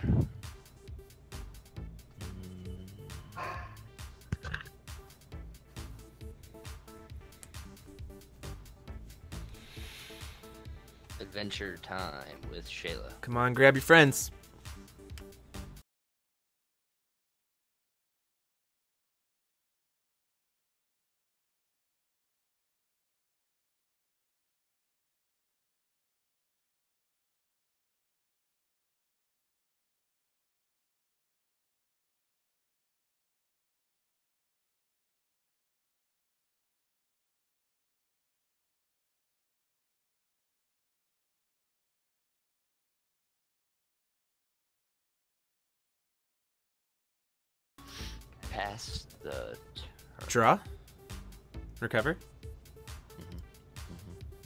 B: Adventure time with Shayla.
A: Come on, grab your friends.
B: Pass the turn.
A: Draw. Recover.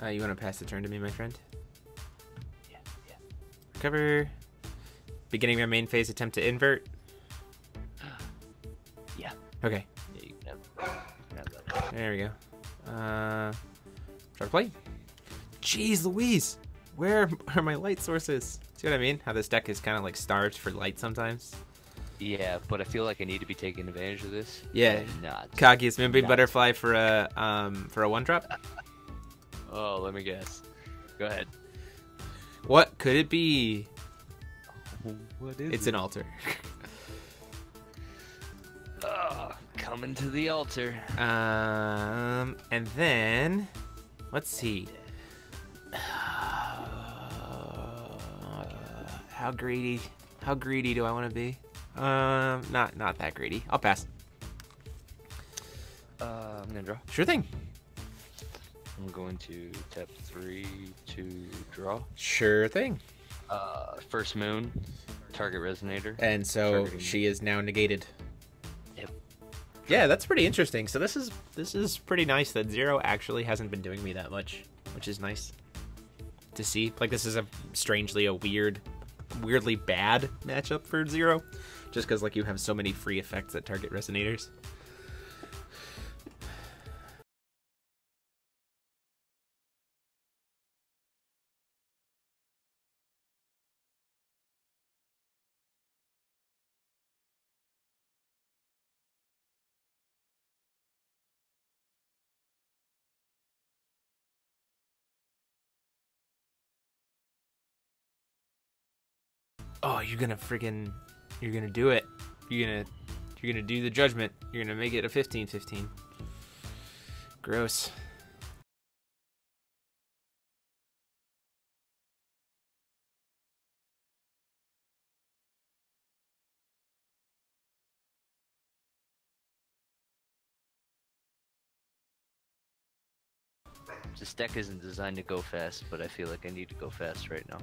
A: Uh, you want to pass the turn to me, my friend?
B: Yeah, yeah.
A: Recover. Beginning of main phase, attempt to invert.
B: Yeah.
A: Okay,
B: Yeah, you can have, you can have
A: there we go. Uh, try to play. Jeez Louise, where are my light sources? See what I mean? How this deck is kind of like starved for light sometimes.
B: Yeah, but I feel like I need to be taking advantage of this.
A: Yeah.
B: Not.
A: Kaguya's Moonbeam
B: Nice.
A: Butterfly for a um for a one drop.
B: Oh, let me guess. Go ahead.
A: What could it be?
B: What is
A: It's an altar.
B: Oh, coming to the altar.
A: Um, and then let's see. how greedy? How greedy do I want to be? Um, not not that greedy. I'll pass.
B: Uh, I'm gonna draw.
A: Sure thing.
B: I'm going to tap three to draw.
A: Sure thing.
B: Uh, first moon, target resonator.
A: And so
B: Targeting.
A: she is now negated.
B: Yep.
A: Yeah, that's pretty interesting. So this is this is pretty nice that Zero actually hasn't been doing me that much, which is nice to see. Like this is a strangely a weird, weirdly bad matchup for Zero, just because like you have so many free effects that target resonators. Oh, you're gonna friggin' you're gonna do it. You're gonna you're gonna do the judgment. You're gonna make it a 15-15. Gross.
B: This deck isn't designed to go fast, but I feel like I need to go fast right now.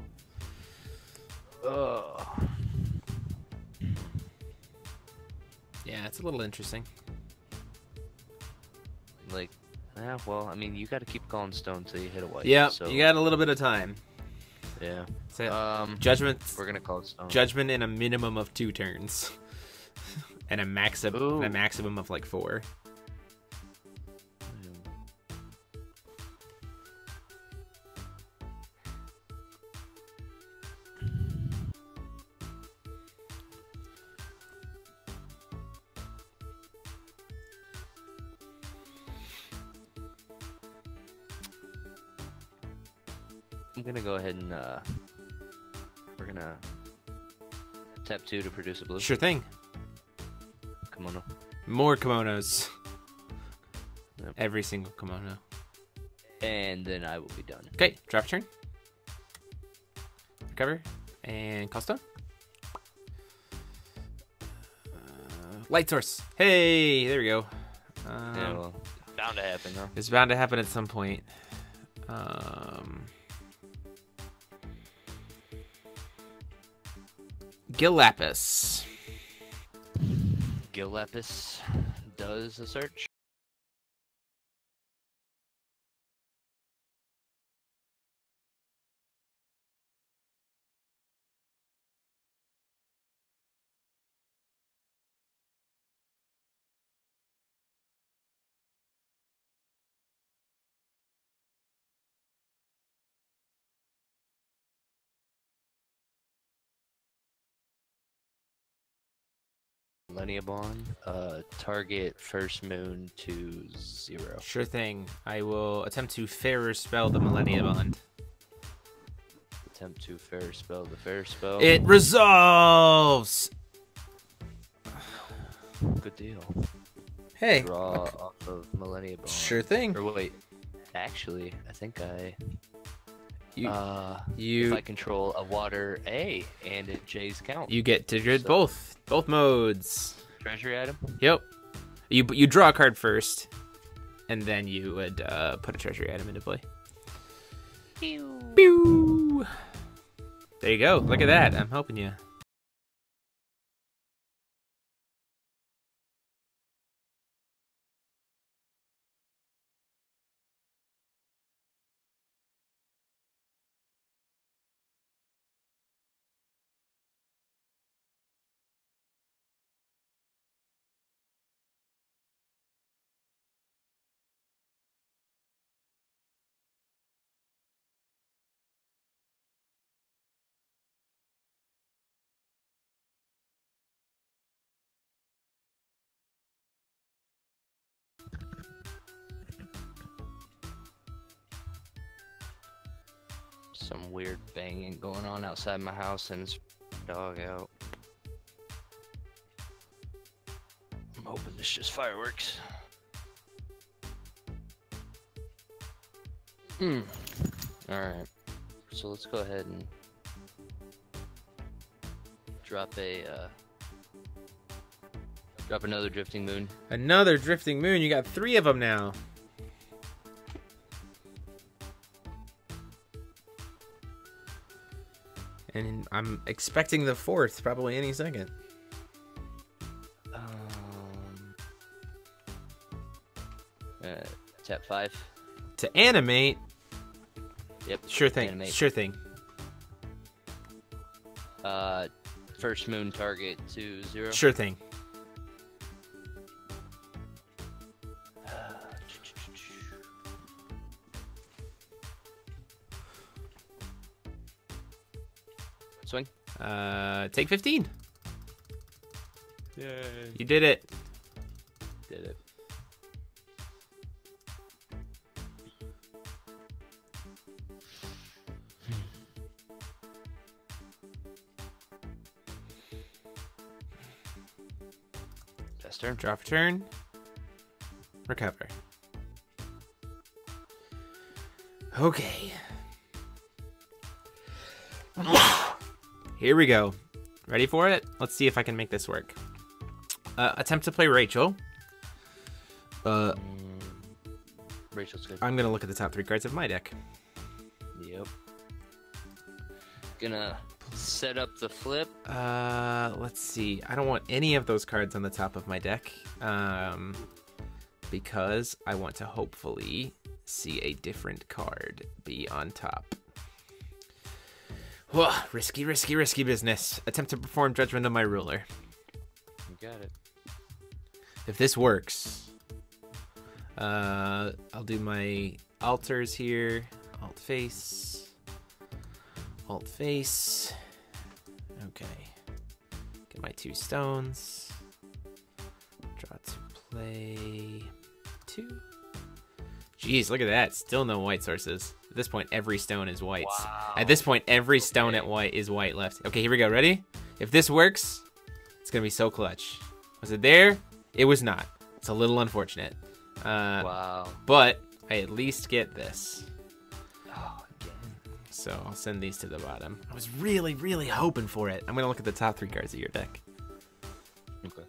B: Oh.
A: Yeah, it's a little interesting.
B: Like, yeah, well, I mean, you got to keep calling stone till you hit a white.
A: Yeah,
B: so,
A: you got a little bit of time.
B: Yeah.
A: So,
B: Um,
A: judgment
B: we're gonna call it stone.
A: judgment in a minimum of two turns, and a max of, a maximum of like four.
B: Two to produce a blue.
A: Sure thing.
B: Kimono.
A: More kimonos.
B: Yep.
A: Every single kimono.
B: And then I will be done.
A: Okay, drop turn. Recover. And Costa. Uh, light source. Hey, there we go. Um,
B: yeah, well, bound to happen though.
A: It's bound to happen at some point. Um, Gil Lapis.
B: Gil Lapis does a search. Millennia Bond. Uh, target first moon to zero.
A: Sure thing. I will attempt to fairer spell the Millennia Bond.
B: Attempt to fair spell the fair spell.
A: It resolves.
B: Good deal.
A: Hey.
B: Draw off of Millennia Bond.
A: Sure thing.
B: Or wait, actually, I think I.
A: You
B: uh, if I control a water A and a J's count.
A: you get to grid
B: so-
A: both both modes.
B: treasury item.
A: Yep. You you draw a card first, and then you would uh, put a treasury item into play. Pew. There you go. Look at that. I'm helping you.
B: Some weird banging going on outside my house and it's dog out. I'm hoping this just fireworks. Hmm. Alright. So let's go ahead and drop a uh drop another drifting moon.
A: Another drifting moon. You got three of them now. I'm expecting the fourth probably any second.
B: Um uh, tap five.
A: To animate,
B: Yep.
A: sure thing.
B: Animate.
A: Sure thing.
B: Uh, first moon target to zero.
A: Sure thing. Uh, take 15.
B: Yay.
A: You did it.
B: Did it. Best turn.
A: Drop a turn. Recover. Okay. Here we go. Ready for it? Let's see if I can make this work. Uh, attempt to play Rachel. Uh,
B: Rachel's good.
A: I'm gonna look at the top three cards of my deck.
B: Yep. Gonna set up the flip.
A: Uh, let's see. I don't want any of those cards on the top of my deck. Um, because I want to hopefully see a different card be on top. Whoa, risky, risky, risky business. Attempt to perform judgment on my ruler.
B: You got it.
A: If this works, uh, I'll do my altars here. Alt face. Alt face. Okay. Get my two stones. Draw to play two. Jeez, look at that. Still no white sources. At this point, every stone is white.
B: Wow.
A: At this point, every stone at white is white left. Okay, here we go. Ready? If this works, it's gonna be so clutch. Was it there? It was not. It's a little unfortunate. Uh,
B: Wow.
A: But I at least get this.
B: Oh, again.
A: So I'll send these to the bottom. I was really, really hoping for it. I'm gonna look at the top three cards of your deck.
B: Okay.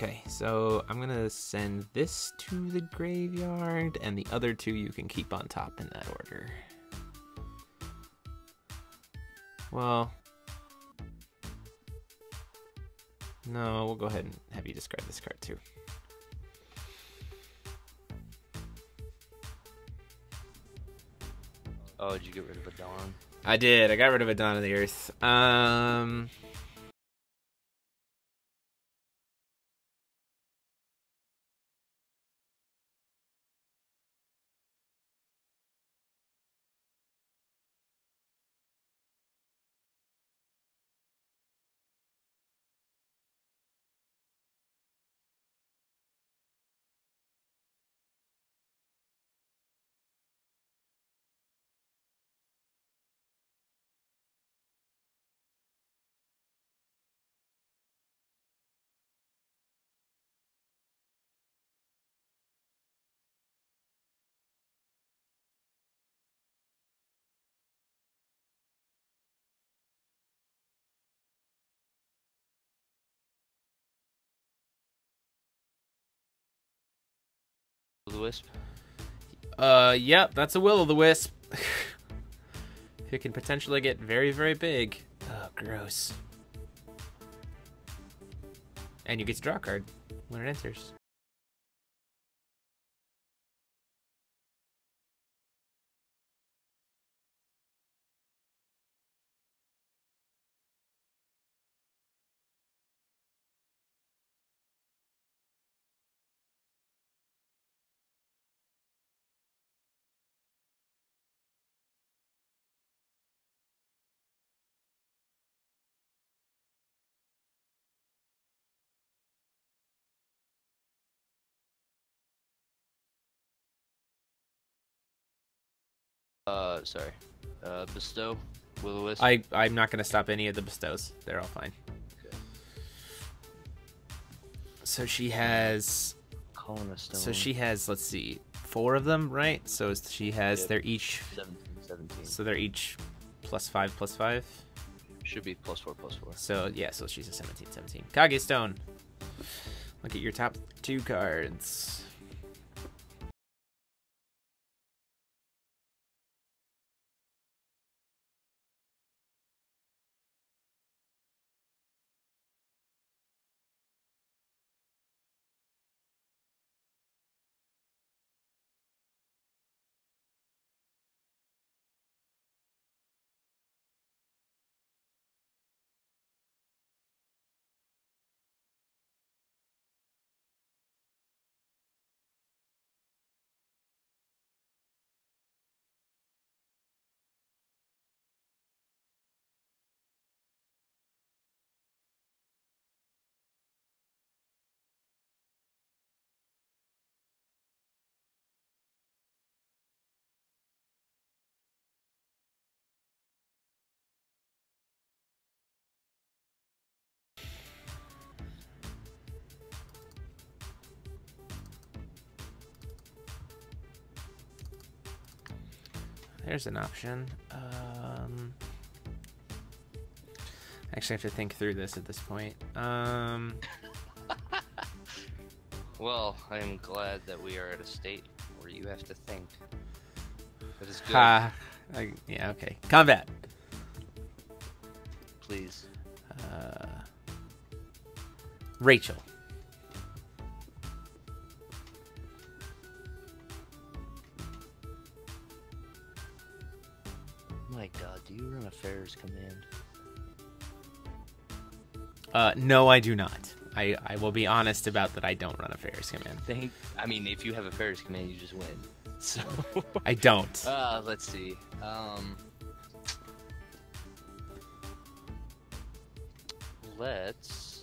A: Okay, so I'm gonna send this to the graveyard, and the other two you can keep on top in that order. Well, no, we'll go ahead and have you discard this card too.
B: Oh, did you get rid of a Dawn?
A: I did. I got rid of a Dawn of the Earth. Um,
B: The Wisp?
A: uh, yep, that's a Will o' the Wisp. it can potentially get very, very big. Oh, gross. And you get to draw a card when it enters.
B: Uh, sorry. Uh, Bestow? Will?
A: I I'm not gonna stop any of the bestows. They're all fine.
B: Okay.
A: So she has.
B: Calling a Stone.
A: So she has. Let's see, four of them, right? So she has.
B: Yep.
A: They're each.
B: 17, 17.
A: So they're each plus five, plus five.
B: Should be plus 4, plus 4.
A: So yeah, so she's a 17, 17. Kage Stone. Look at your top two cards. There's an option. Um, actually, I have to think through this at this point. Um,
B: Well, I am glad that we are at a state where you have to think. That is good.
A: ha, I, yeah, okay. Combat.
B: Please.
A: Uh, Rachel.
B: Affairs command?
A: Uh, no, I do not. I, I will be honest about that. I don't run affairs command.
B: Think, I mean, if you have affairs command, you just win. So,
A: I don't.
B: uh, let's see. Um, let's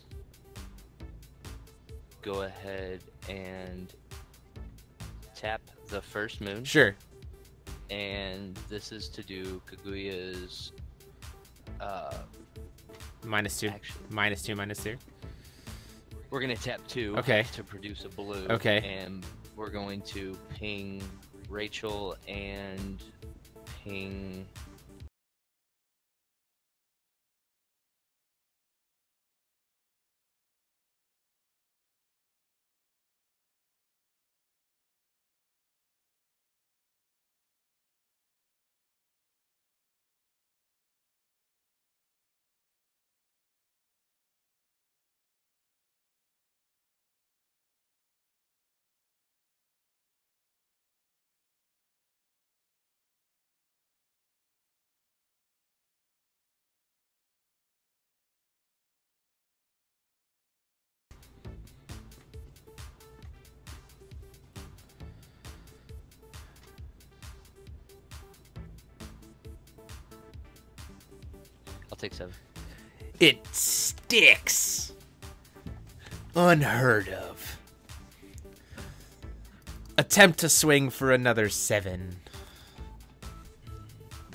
B: go ahead and tap the first moon,
A: Sure.
B: And this is to do Kaguya's. Uh,
A: Minus two.
B: actually,
A: Minus two, minus two.
B: we're gonna tap two.
A: Okay.
B: To produce a blue.
A: Okay.
B: And we're going to ping Rachel and ping. I'll seven.
A: It sticks. Unheard of. Attempt to swing for another seven.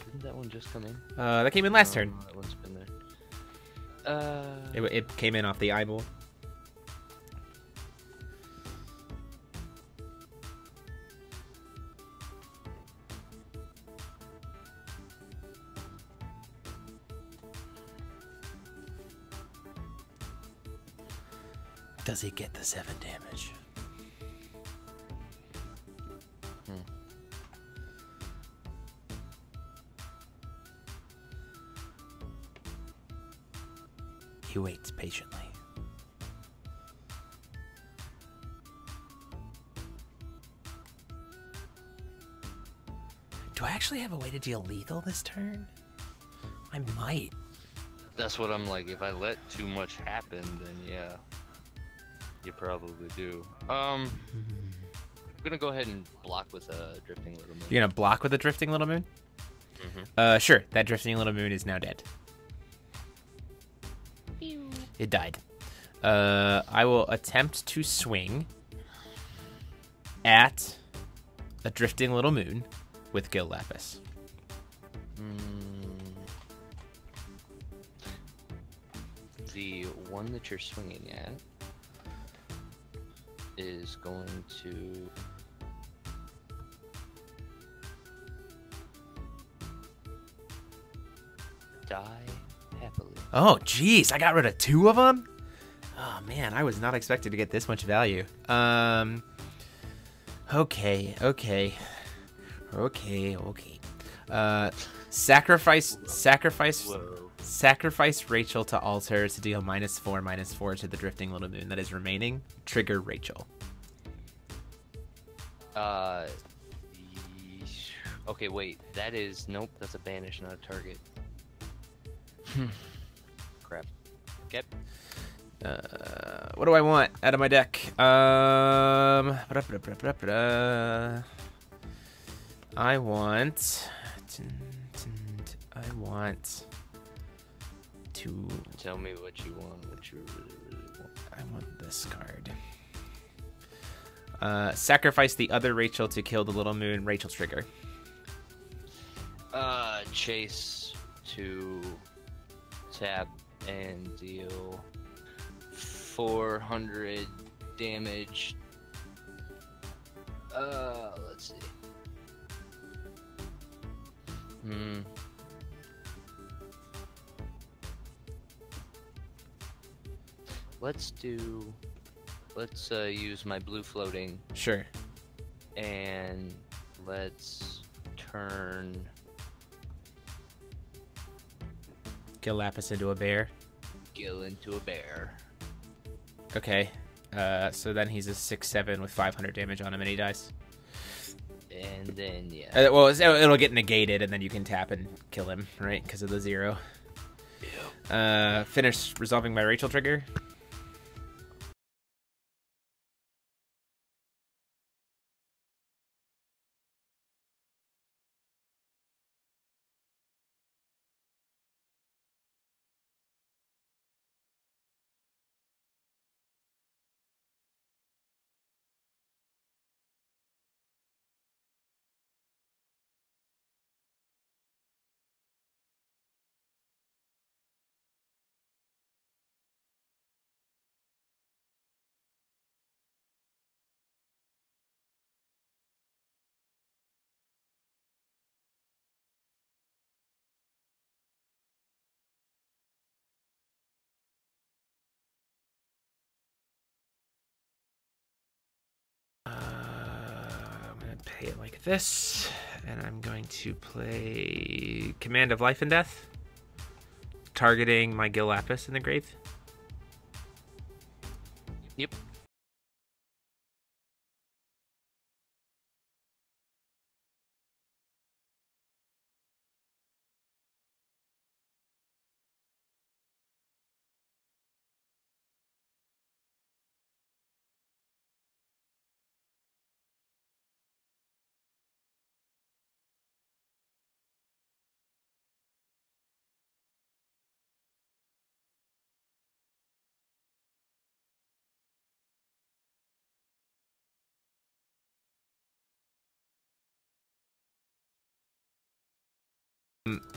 B: Didn't that one just come in?
A: Uh, that came in last turn.
B: Oh, that one's been there. Uh,
A: It, it came in off the eyeball. Does he get the seven damage?
B: Hmm.
A: He waits patiently. Do I actually have a way to deal lethal this turn? I might.
B: that's what I'm like. If I let too much happen, then yeah, you probably do. Um, I'm gonna go ahead and block with a drifting little moon.
A: You're gonna block with a drifting little moon?
B: Mhm.
A: Uh, sure. That drifting little moon is now dead. It died. Uh, I will attempt to swing at a drifting little moon with Gil Lapis.
B: Mm. The one that you're swinging at is going to. Die happily.
A: Oh, jeez, I got rid of two of them. Oh man, I was not expected to get this much value. Um. Okay, okay, okay, okay. Uh, sacrifice, sacrifice,
B: Whoa.
A: Sacrifice Rachel to altar to deal minus four, minus four to the drifting little moon that is remaining. Trigger Rachel.
B: Uh. Okay, wait. That is nope. That's a banish, not a target. Crap. Get.
A: Uh, what do I want out of my deck? Um. I want. I want to.
B: Tell me what you want. What you really, really want.
A: I want this card. Uh, sacrifice the other Rachel to kill the little moon. Rachel trigger.
B: Uh, chase to tap and deal 400 damage. Uh, let's see. Hmm. Let's do. Let's uh, use my blue floating
A: Sure.
B: and let's turn
A: Gil Lapis into a bear.
B: Gil into a bear.
A: Okay. Uh, so then he's a six seven with 500 damage on him, and he dies.
B: And then, yeah.
A: Uh, well, it'll get negated, and then you can tap and kill him, right? Because of the zero. Uh, finish resolving my Rachel trigger. Like this, and I'm going to play Command of Life and Death, targeting my Gil Lapis in the grave.
B: Yep.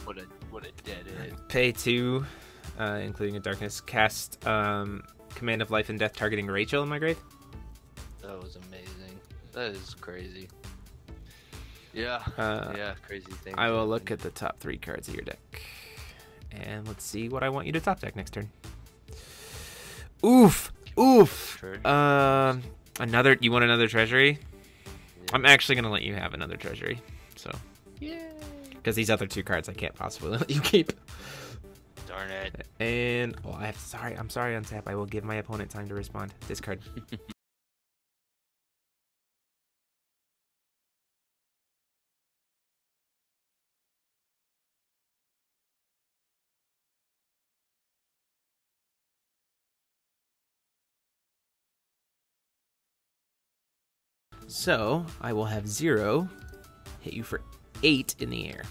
B: What a what a dead end.
A: Pay two, uh, including a darkness. Cast um, Command of Life and Death, targeting Rachel in my grave.
B: That was amazing. That is crazy. Yeah.
A: Uh,
B: yeah, crazy thing.
A: I will look at the top three cards of your deck, and let's see what I want you to top deck next turn. Oof, oof. Um, another. You want another treasury?
B: Yeah.
A: I'm actually gonna let you have another treasury. So,
B: Yay.
A: Because these other two cards I can't possibly let you keep.
B: Darn it.
A: And oh, I have sorry. I'm sorry, untap. I will give my opponent time to respond. Discard. So I will have zero hit you for eight in the air.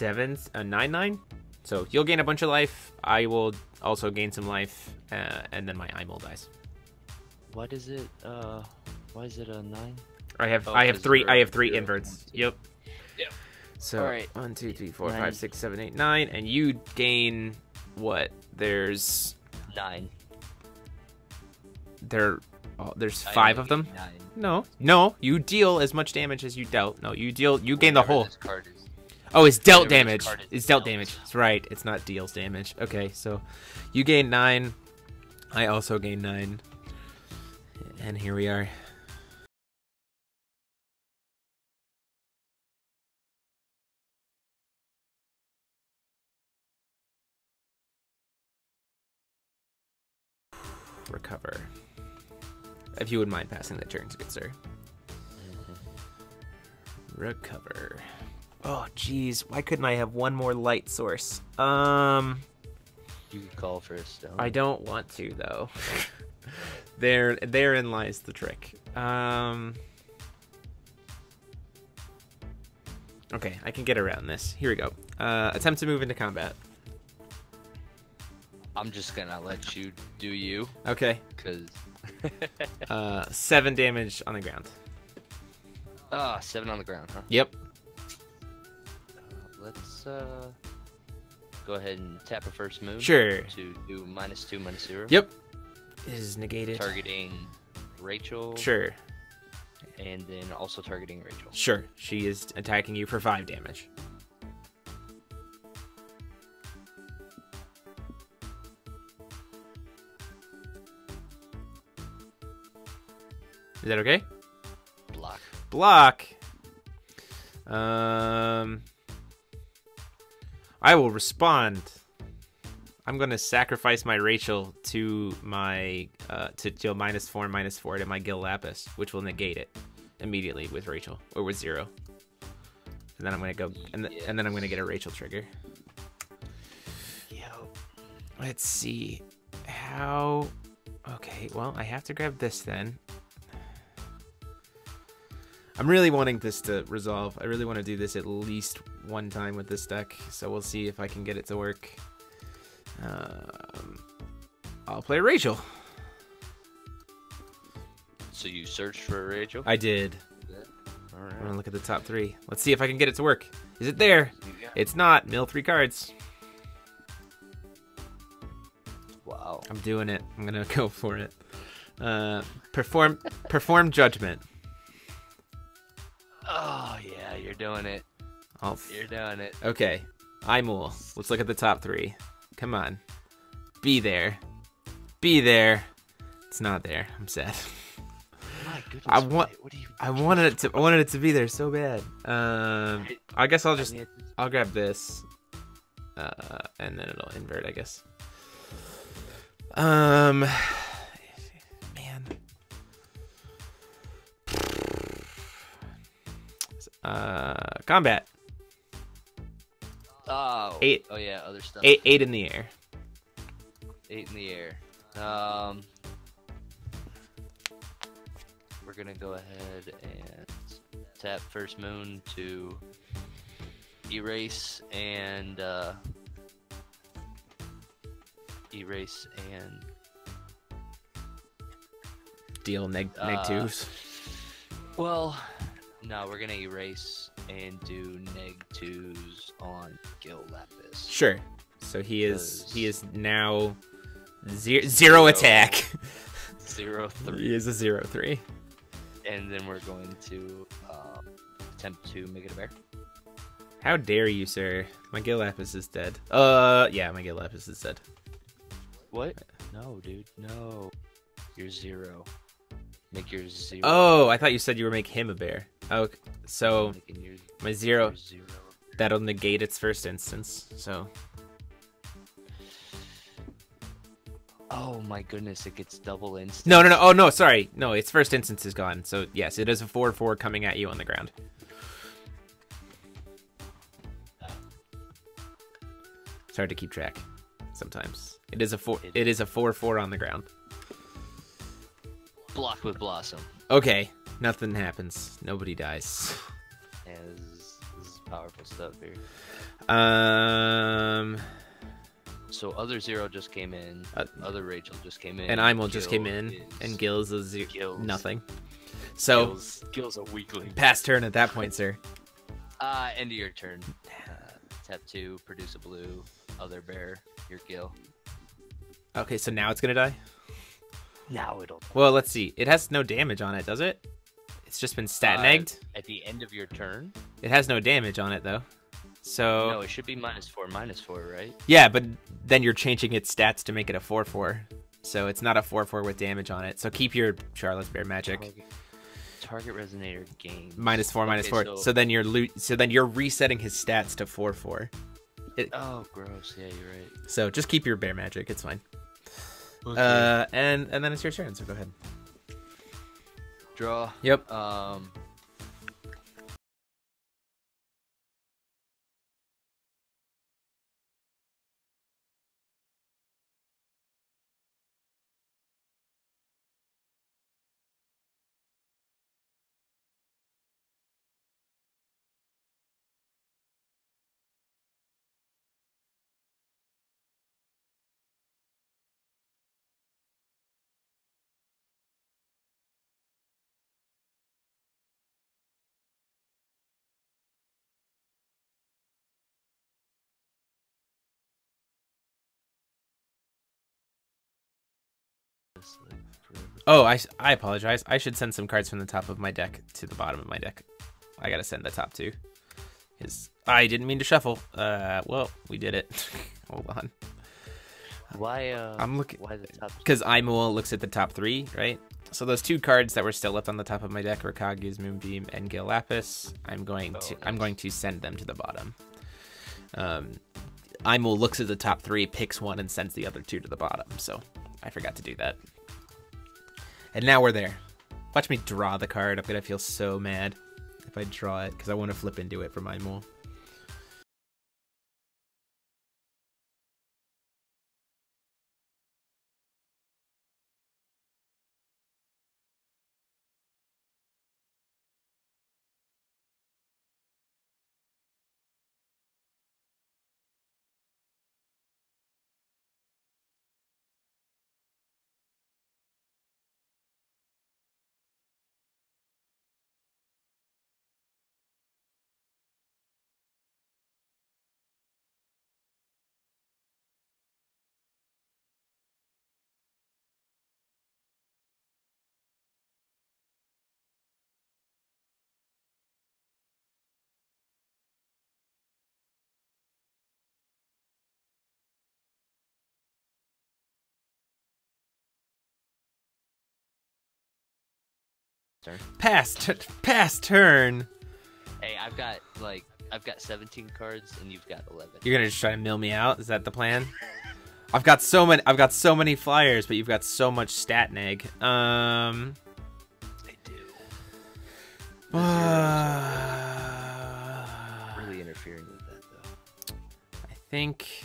A: Seventh, uh, nine nine. So you'll gain a bunch of life. I will also gain some life, uh, and then my Aimul dies.
B: What is it? Uh, why is it a nine?
A: I have
B: Oh,
A: I have three I have three inverts. Yep.
B: Yep.
A: So
B: Alright.
A: one, two, three, four,
B: Nine.
A: five, six, seven, eight, nine, and you gain what? There's
B: Nine.
A: there oh, there's
B: I
A: five of them.
B: Nine.
A: No, no, you deal as much damage as you dealt. No, you deal you gain the
B: Whatever
A: whole.
B: This card is.
A: Oh, it's dealt damage. It's dealt damage. That's right. It's not deals damage. Okay, so you gain nine. I also gain nine. And here we are. Recover. If you would mind passing the turns, good sir. Mm-hmm. Recover. Oh, jeez. Why couldn't I have one more light source? Um,
B: You could call for a stone.
A: I don't want to though. there, therein lies the trick. Um. Okay, I can get around this. Here we go. Uh, attempt to move into combat.
B: I'm just gonna let you do you,
A: Okay.
B: cause
A: Uh, seven damage on the ground.
B: ah seven on the ground, huh?
A: Yep
B: let's uh, go ahead and tap a first moon.
A: Sure.
B: To do minus two, minus zero.
A: Yep. Is negated.
B: Targeting Rachel.
A: Sure.
B: And then also targeting Rachel.
A: Sure. She is attacking you for five damage. Is that okay?
B: Block.
A: Block. Um, I will respond. I'm gonna sacrifice my Rachel to my uh, to deal minus four minus four to my Gil Lapis, which will negate it immediately with Rachel or with zero. And then I'm gonna go and, th- and then I'm gonna get a Rachel trigger.
B: Yo.
A: Let's see how. Okay, well I have to grab this then. I'm really wanting this to resolve. I really want to do this at least one time with this deck, so we'll see if I can get it to work. Um, I'll play Rachel.
B: So you searched for Rachel?
A: I did.
B: All
A: I'm gonna look at the top three. Let's see if I can get it to work. Is it there? It's not. Mill three cards.
B: Wow.
A: I'm doing it. I'm gonna go for it. Uh, perform perform judgment.
B: Oh yeah, you're doing it.
A: I'll
B: You're doing it.
A: Okay, Aimul. Let's look at the top three. Come on. Be there. Be there. It's not there. I'm sad.
B: My goodness.
A: I want-
B: you?
A: I wanted it to I wanted it to be there so bad. Um I guess I'll just I'll grab this. Uh and then it'll invert, I guess. Um man. Uh combat.
B: Oh.
A: Eight.
B: Oh yeah, other stuff.
A: Eight eight in the air.
B: Eight in the air. Um. We're gonna go ahead and tap first moon to erase and uh, erase and
A: Deal neg neg
B: Uh,
A: twos.
B: well, no, we're gonna erase and do neg twos on Gil Lapis.
A: Sure. So he is he is now zero, zero attack.
B: Zero three.
A: he is a zero three.
B: and then we're going to um, attempt to make it a bear.
A: How dare you, sir? My Gil Lapis is dead. Uh, yeah, my Gil Lapis is dead.
B: What? No, dude, no. You're zero. Make your zero.
A: Oh, I thought you said you were make him a bear. Oh, okay, so
B: your,
A: my
B: 0 zero.
A: That'll negate its first instance. So
B: Oh my goodness, it gets double instant.
A: no, no, no. Oh no, sorry. No, its first instance is gone. So yes, it is a four four coming at you on the ground. It's hard to keep track sometimes. It is a four.
B: It-
A: It is a four four on the ground.
B: Block with Blossom.
A: Okay, nothing happens. Nobody dies.
B: Yeah, this is, this is powerful stuff here.
A: Um,
B: So other zero just came in.
A: Uh,
B: other Rachel just came in.
A: and Aimul just came in,
B: is-
A: and Gil's a ze-
B: Gil's-
A: nothing. So
B: Gil's, Gil's a weakling.
A: pass turn at that point, sir.
B: Uh, end of your turn. Uh, tap two, produce a blue. Other bear, your Gil.
A: Okay, so now it's gonna die.
B: Now it'll.
A: Well, let's see. It has no damage on it, does it? It's just been stat
B: Uh,
A: negged.
B: At the end of your turn?
A: It has no damage on it though. So
B: No, it should be minus four, minus four, right?
A: yeah, but then you're changing its stats to make it a four four. So it's not a four four with damage on it. So keep your Charlotte's Bear magic.
B: Target, target resonator gain.
A: Minus four, minus
B: Okay,
A: four.
B: so-
A: So, then you're lo- so then you're resetting his stats to four four.
B: Oh, gross. Yeah, you're right.
A: So just keep your bear magic. It's fine. Uh, and and then it's your turn. So go ahead.
B: Draw.
A: Yep.
B: Um.
A: Oh, I, I apologize. I should send some cards from the top of my deck to the bottom of my deck. I gotta send the top two. Cause I didn't mean to shuffle. Uh, well, we did it. Hold on.
B: Why? Uh,
A: I'm looking
B: Why the top?
A: because Aimul looks at the top three, right? So those two cards that were still left on the top of my deck were Kaguya's Moonbeam and Gil Lapis. I'm going to
B: Oh,
A: I'm going to send them to the bottom. Um, Aimul looks at the top three, picks one, and sends the other two to the bottom. So I forgot to do that. And now we're there. Watch me draw the card. I'm gonna feel so mad if I draw it because I want to flip into it for Aimul.
B: Turn.
A: Pass, t- pass turn.
B: Hey, I've got like I've got 17 cards and you've got 11.
A: You're gonna just try to mill me out? Is that the plan? I've got so many. I've got so many flyers, but you've got so much stat neg. Um.
B: I do.
A: uh,
B: Really interfering with that though.
A: I think.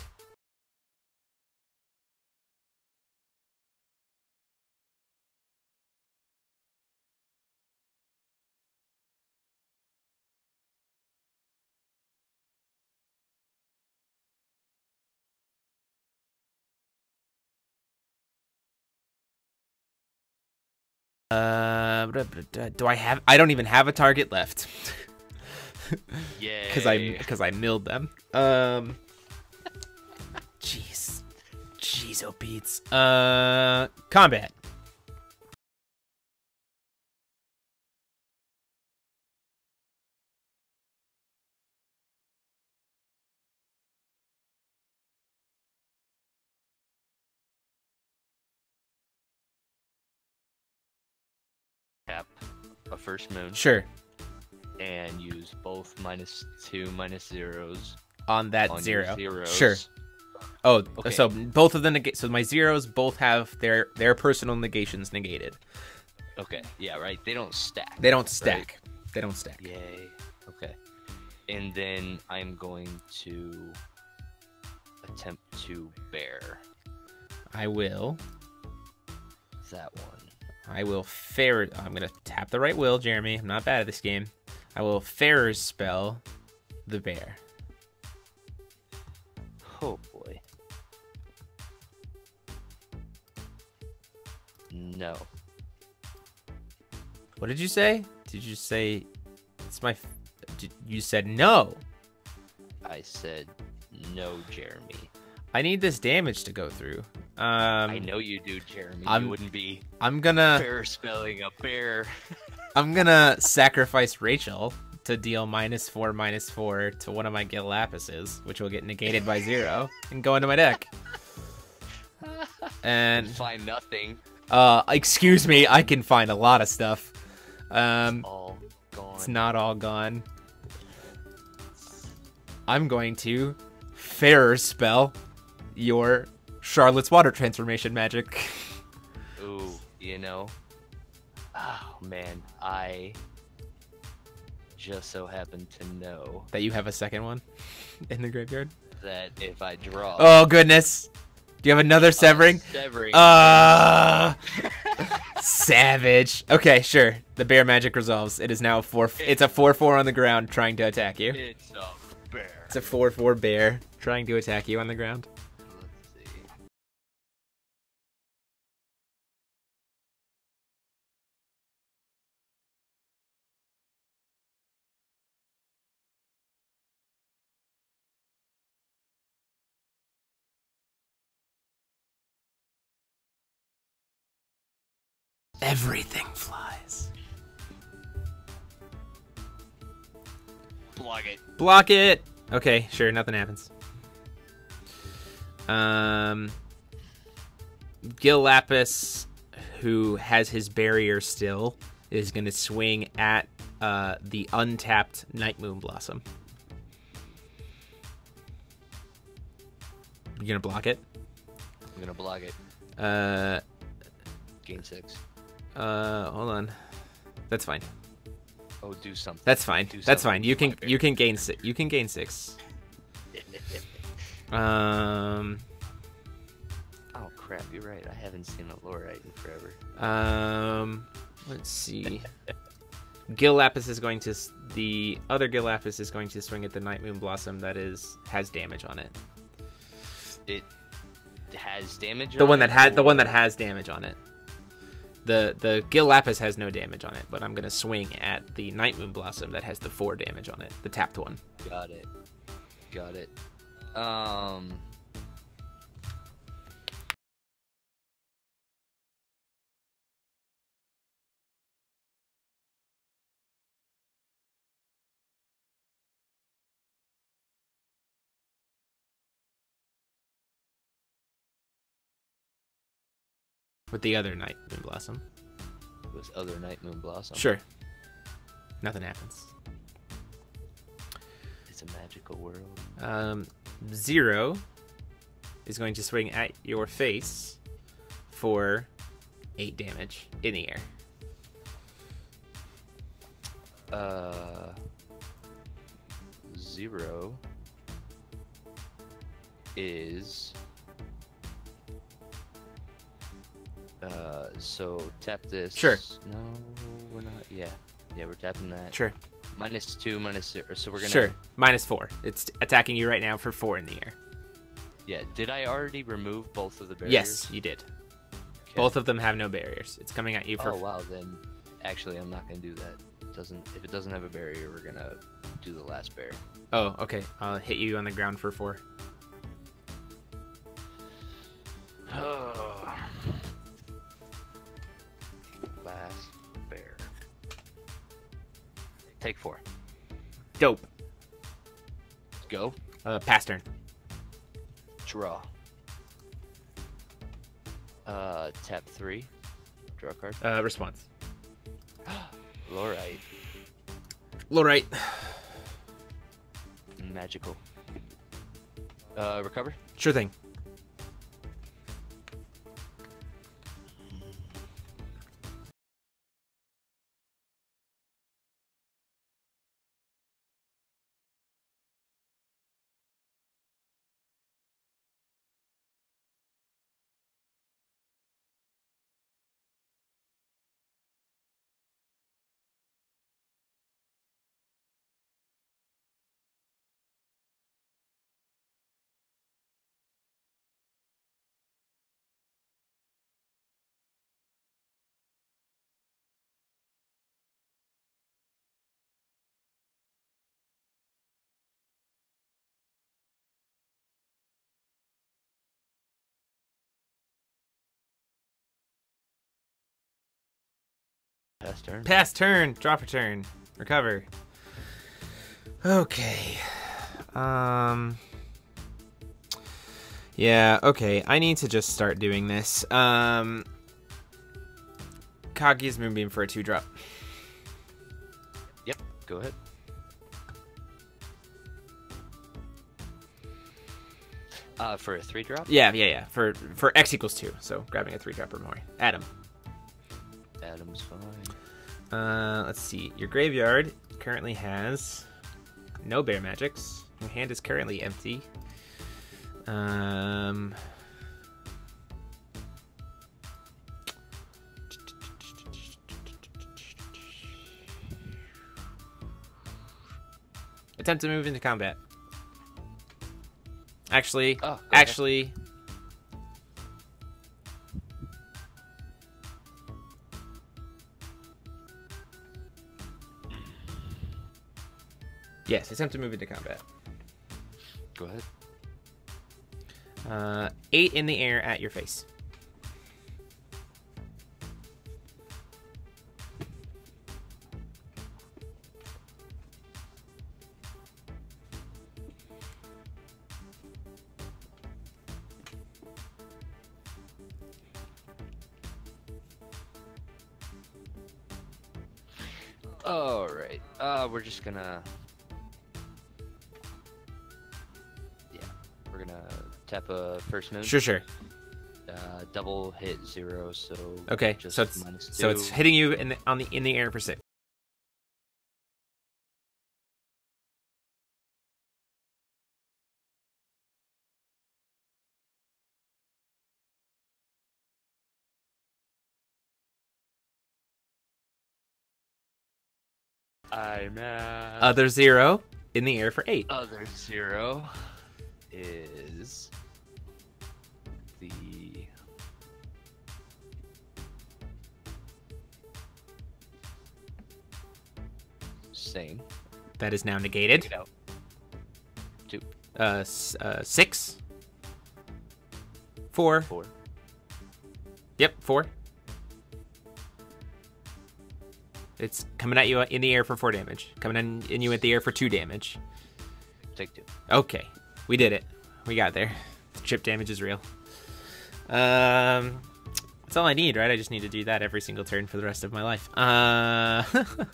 A: Uh, do I have? I don't even have a target left.
B: Yeah.
A: because I because I milled them. Um, jeez, jeez, oh beats. Uh, combat.
B: A first moon
A: Sure,
B: and use both minus two minus zeros
A: on that
B: on
A: zero. Sure. Oh,
B: Okay.
A: so both of the nega- so my zeros both have their their personal negations negated.
B: Okay. Yeah. Right. They don't stack.
A: They don't stack. They don't stack.
B: Yay. Okay. And then I'm going to attempt to bear
A: I will.
B: that one.
A: I will fair. I'm gonna tap the right will, Jeremy. I'm not bad at this game. I will Farer's spell the bear.
B: Oh boy. No.
A: What did you say? Did you say it's my? f- Did, you said no.
B: I said no, Jeremy.
A: I need this damage to go through. Um,
B: I know you do, Jeremy.
A: I'm-
B: you wouldn't be
A: I'm gonna
B: bear spelling a bear.
A: I'm gonna sacrifice Rachel to deal minus four minus four to one of my Gil Lapises, which will get negated by zero and go into my deck. And
B: Find nothing.
A: uh, excuse me, I can find a lot of stuff. Um,
B: All gone.
A: it's not all gone. I'm going to fairer spell your Charlotte's water transformation magic.
B: Ooh, you know. Oh man, I just so happen to know
A: that you have a second one in the graveyard.
B: that if I draw
A: Oh goodness. Do you have another
B: a
A: severing?
B: severing,
A: Uh savage. Okay, sure. The bear magic resolves. It is now a four. It's a four four on the ground trying to attack you.
B: it's a bear.
A: It's a four four bear trying to attack you on the ground. Everything flies.
B: Block it.
A: Block it. Okay, sure. Nothing happens. Um, Gil Lapis, who has his barrier still, is going to swing at uh, the untapped Night Moon Blossom. You gonna block it?
B: I'm gonna block it.
A: Uh,
B: Gain six.
A: Uh, hold on. That's fine.
B: Oh, do something.
A: That's fine.
B: Do
A: That's fine. You can you can gain six. You can gain six. Um,
B: oh crap! You're right. I haven't seen a Lorite in forever.
A: um, let's see. Gil Lapis is going to the other Gil Lapis is going to swing at the Night Moon Blossom that is has damage on it.
B: It has damage.
A: The
B: on
A: one that had the one that has damage on it. The the Gil Lapis has no damage on it, but I'm gonna swing at the Night Moon Blossom that has the four damage on it, the tapped one.
B: Got it. Got it. Um.
A: With the other Night Moon Blossom.
B: With other Night Moon Blossom.
A: Sure. Nothing happens.
B: It's a magical world.
A: Um, zero is going to swing at your face for eight damage in the air.
B: Uh. Zero is. Uh, so tap this.
A: Sure.
B: No, we're not. Yeah, yeah, we're tapping that.
A: Sure.
B: Minus two, minus zero. So we're gonna.
A: Sure. Minus four. It's attacking you right now for four in the air.
B: Yeah. Did I already remove both of the barriers?
A: Yes, you did.
B: Okay.
A: Both of them have no barriers. It's coming at you for.
B: Oh wow, then actually I'm not gonna do that. It doesn't if it doesn't have a barrier, we're gonna do the last bear.
A: Oh, okay. I'll hit you on the ground for four.
B: last Take four.
A: Dope.
B: Go.
A: Uh, pass turn.
B: Draw. Uh, tap three. Draw a card.
A: Uh, response.
B: Lorite.
A: Lorite.
B: Magical. Uh, recover.
A: Sure thing.
B: Pass turn.
A: Pass turn. Drop a turn. Recover. Okay. Um. Yeah. Okay. I need to just start doing this. Um. Kaguya's Moonbeam for a two drop.
B: Yep. Go ahead. Uh, for a three drop.
A: Yeah, yeah, yeah. For for X equals two, so grabbing a three drop or more. Adam.
B: Adam's fine.
A: Uh, let's see. Your graveyard currently has no bear magics. Your hand is currently empty. Um. Attempt to move into combat. Actually,
B: Oh,
A: actually, Yes, attempt to move into combat.
B: Go ahead.
A: Uh, eight in the air at your face.
B: All right. Uh, we're just gonna tap a first moon.
A: Sure, sure.
B: Uh, double hit zero, so
A: Okay,
B: just
A: so it's so it's hitting you in the, on the in the air for six.
B: I'm at
A: Other zero in the air for eight.
B: other zero is the same.
A: That is now negated.
B: Two,
A: Uh, uh, six. Four.
B: four.
A: Yep, four. It's coming at you in the air for four damage. Coming in, in you at the air for two damage.
B: Take two.
A: Okay, we did it. We got there. The chip damage is real. Um, that's all I need, right? I just need to do that every single turn for the rest of my life. Uh,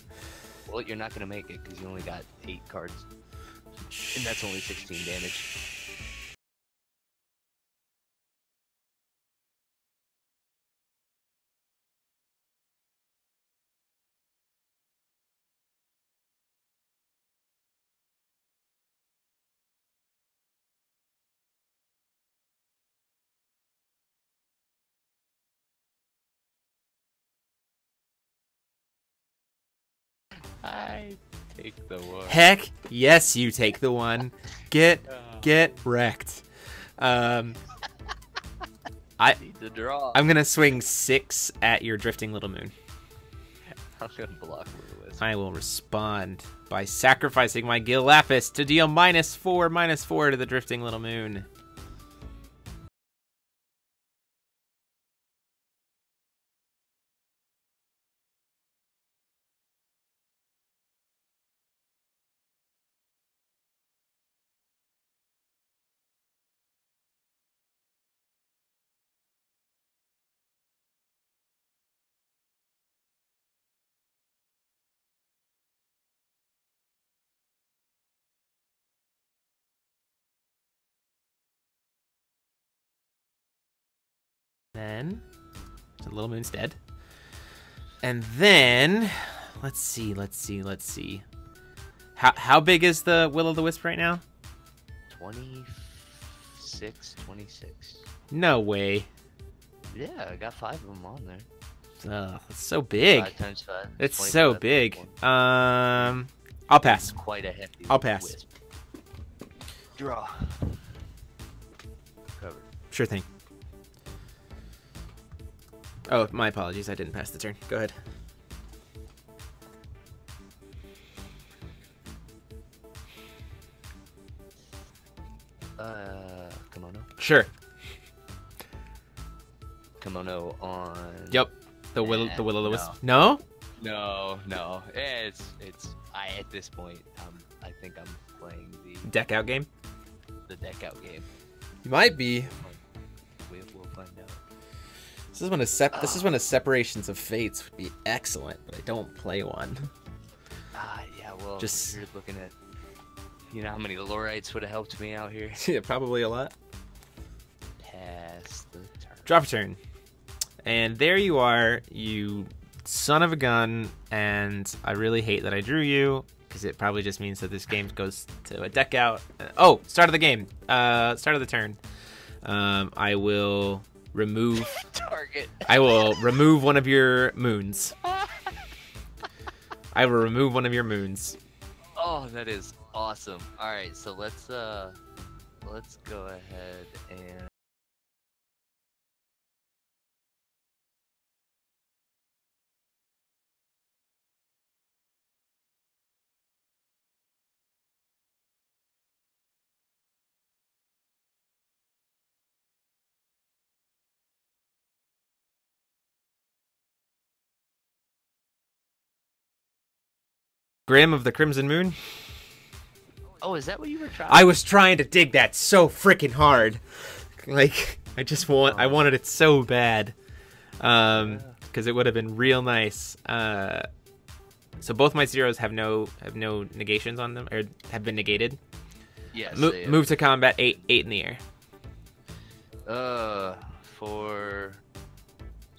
B: Well, you're not gonna make it because you only got eight cards, and that's only 16 damage. I take the one.
A: Heck, yes, you take the one. Get get wrecked. Um, I
B: need to draw.
A: I'm gonna swing six at your drifting little moon.
B: I'm gonna block
A: I will respond by sacrificing my Gil Lapis to deal minus four, minus four to the drifting little moon. Then the little moon's dead. And then let's see, let's see, let's see. How how big is the Will o' the Wisp right now?
B: 26, 26.
A: No way.
B: Yeah, I got five of them on there.
A: Ugh, it's so big.
B: Five times five.
A: It's so big. Um, I'll pass.
B: Quite a hefty.
A: I'll pass.
B: wisp. Draw. Covered.
A: Sure thing. Oh, my apologies. I didn't pass the turn. Go ahead.
B: Uh, kimono.
A: Sure.
B: Kimono on.
A: Yep. The will
B: Nah,
A: the will o' wisp. No.
B: No, no. It's it's. I at this point, um, I think I'm playing the
A: Deck out game.
B: the deck out game.
A: You might be. This is when a sep- this is when a separations of fates would be excellent, but I don't play one.
B: Ah, yeah. Well,
A: Just-
B: you're looking at. You know how many Lorites would have helped me out here?
A: yeah, probably a lot.
B: Pass the turn.
A: Drop a turn. And there you are, you son of a gun, and I really hate that I drew you, because it probably just means that this game goes to a deck out. Uh, Oh, start of the game. Uh, start of the turn. Um, I will remove
B: Target.
A: I will remove one of your moons. I will remove one of your moons.
B: Oh, that is awesome. All right, so let's uh, let's go ahead
A: Grim of the Crimson Moon.
B: Oh, is that what you were trying?
A: I was trying to dig that so freaking hard. Like I just want I wanted it so bad. Um cuz it would have been real nice. Uh So both my zeros have no have no negations on them or have been negated.
B: Yes.
A: Mo- move to combat eight eight in the air.
B: Uh, four,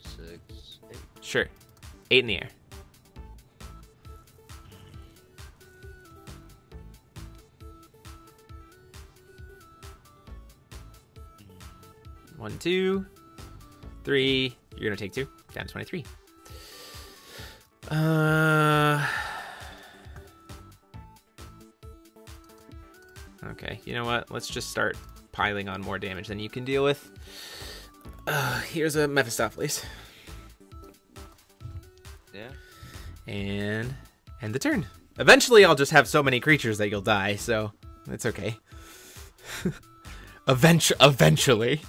B: six, eight.
A: Sure. Eight in the air. One, two, three. You're gonna take two. Down to twenty-three. Uh. Okay. You know what? Let's just start piling on more damage than you can deal with. Uh, here's a Mephistopheles.
B: Yeah.
A: and end the turn. Eventually, I'll just have so many creatures that you'll die, so it's okay. Eventu- eventually.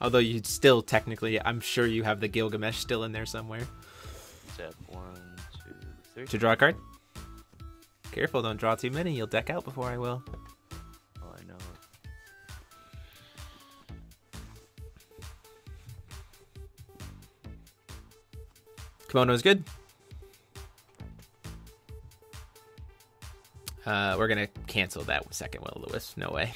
A: Although you'd still technically, I'm sure you have the Gilgamesh still in there somewhere.
B: Step one, two, three.
A: To draw a card. Careful, don't draw too many. You'll deck out before I will.
B: Oh, I know.
A: Kimono is good. Uh, we're gonna cancel that second Will of the Wisp. No way.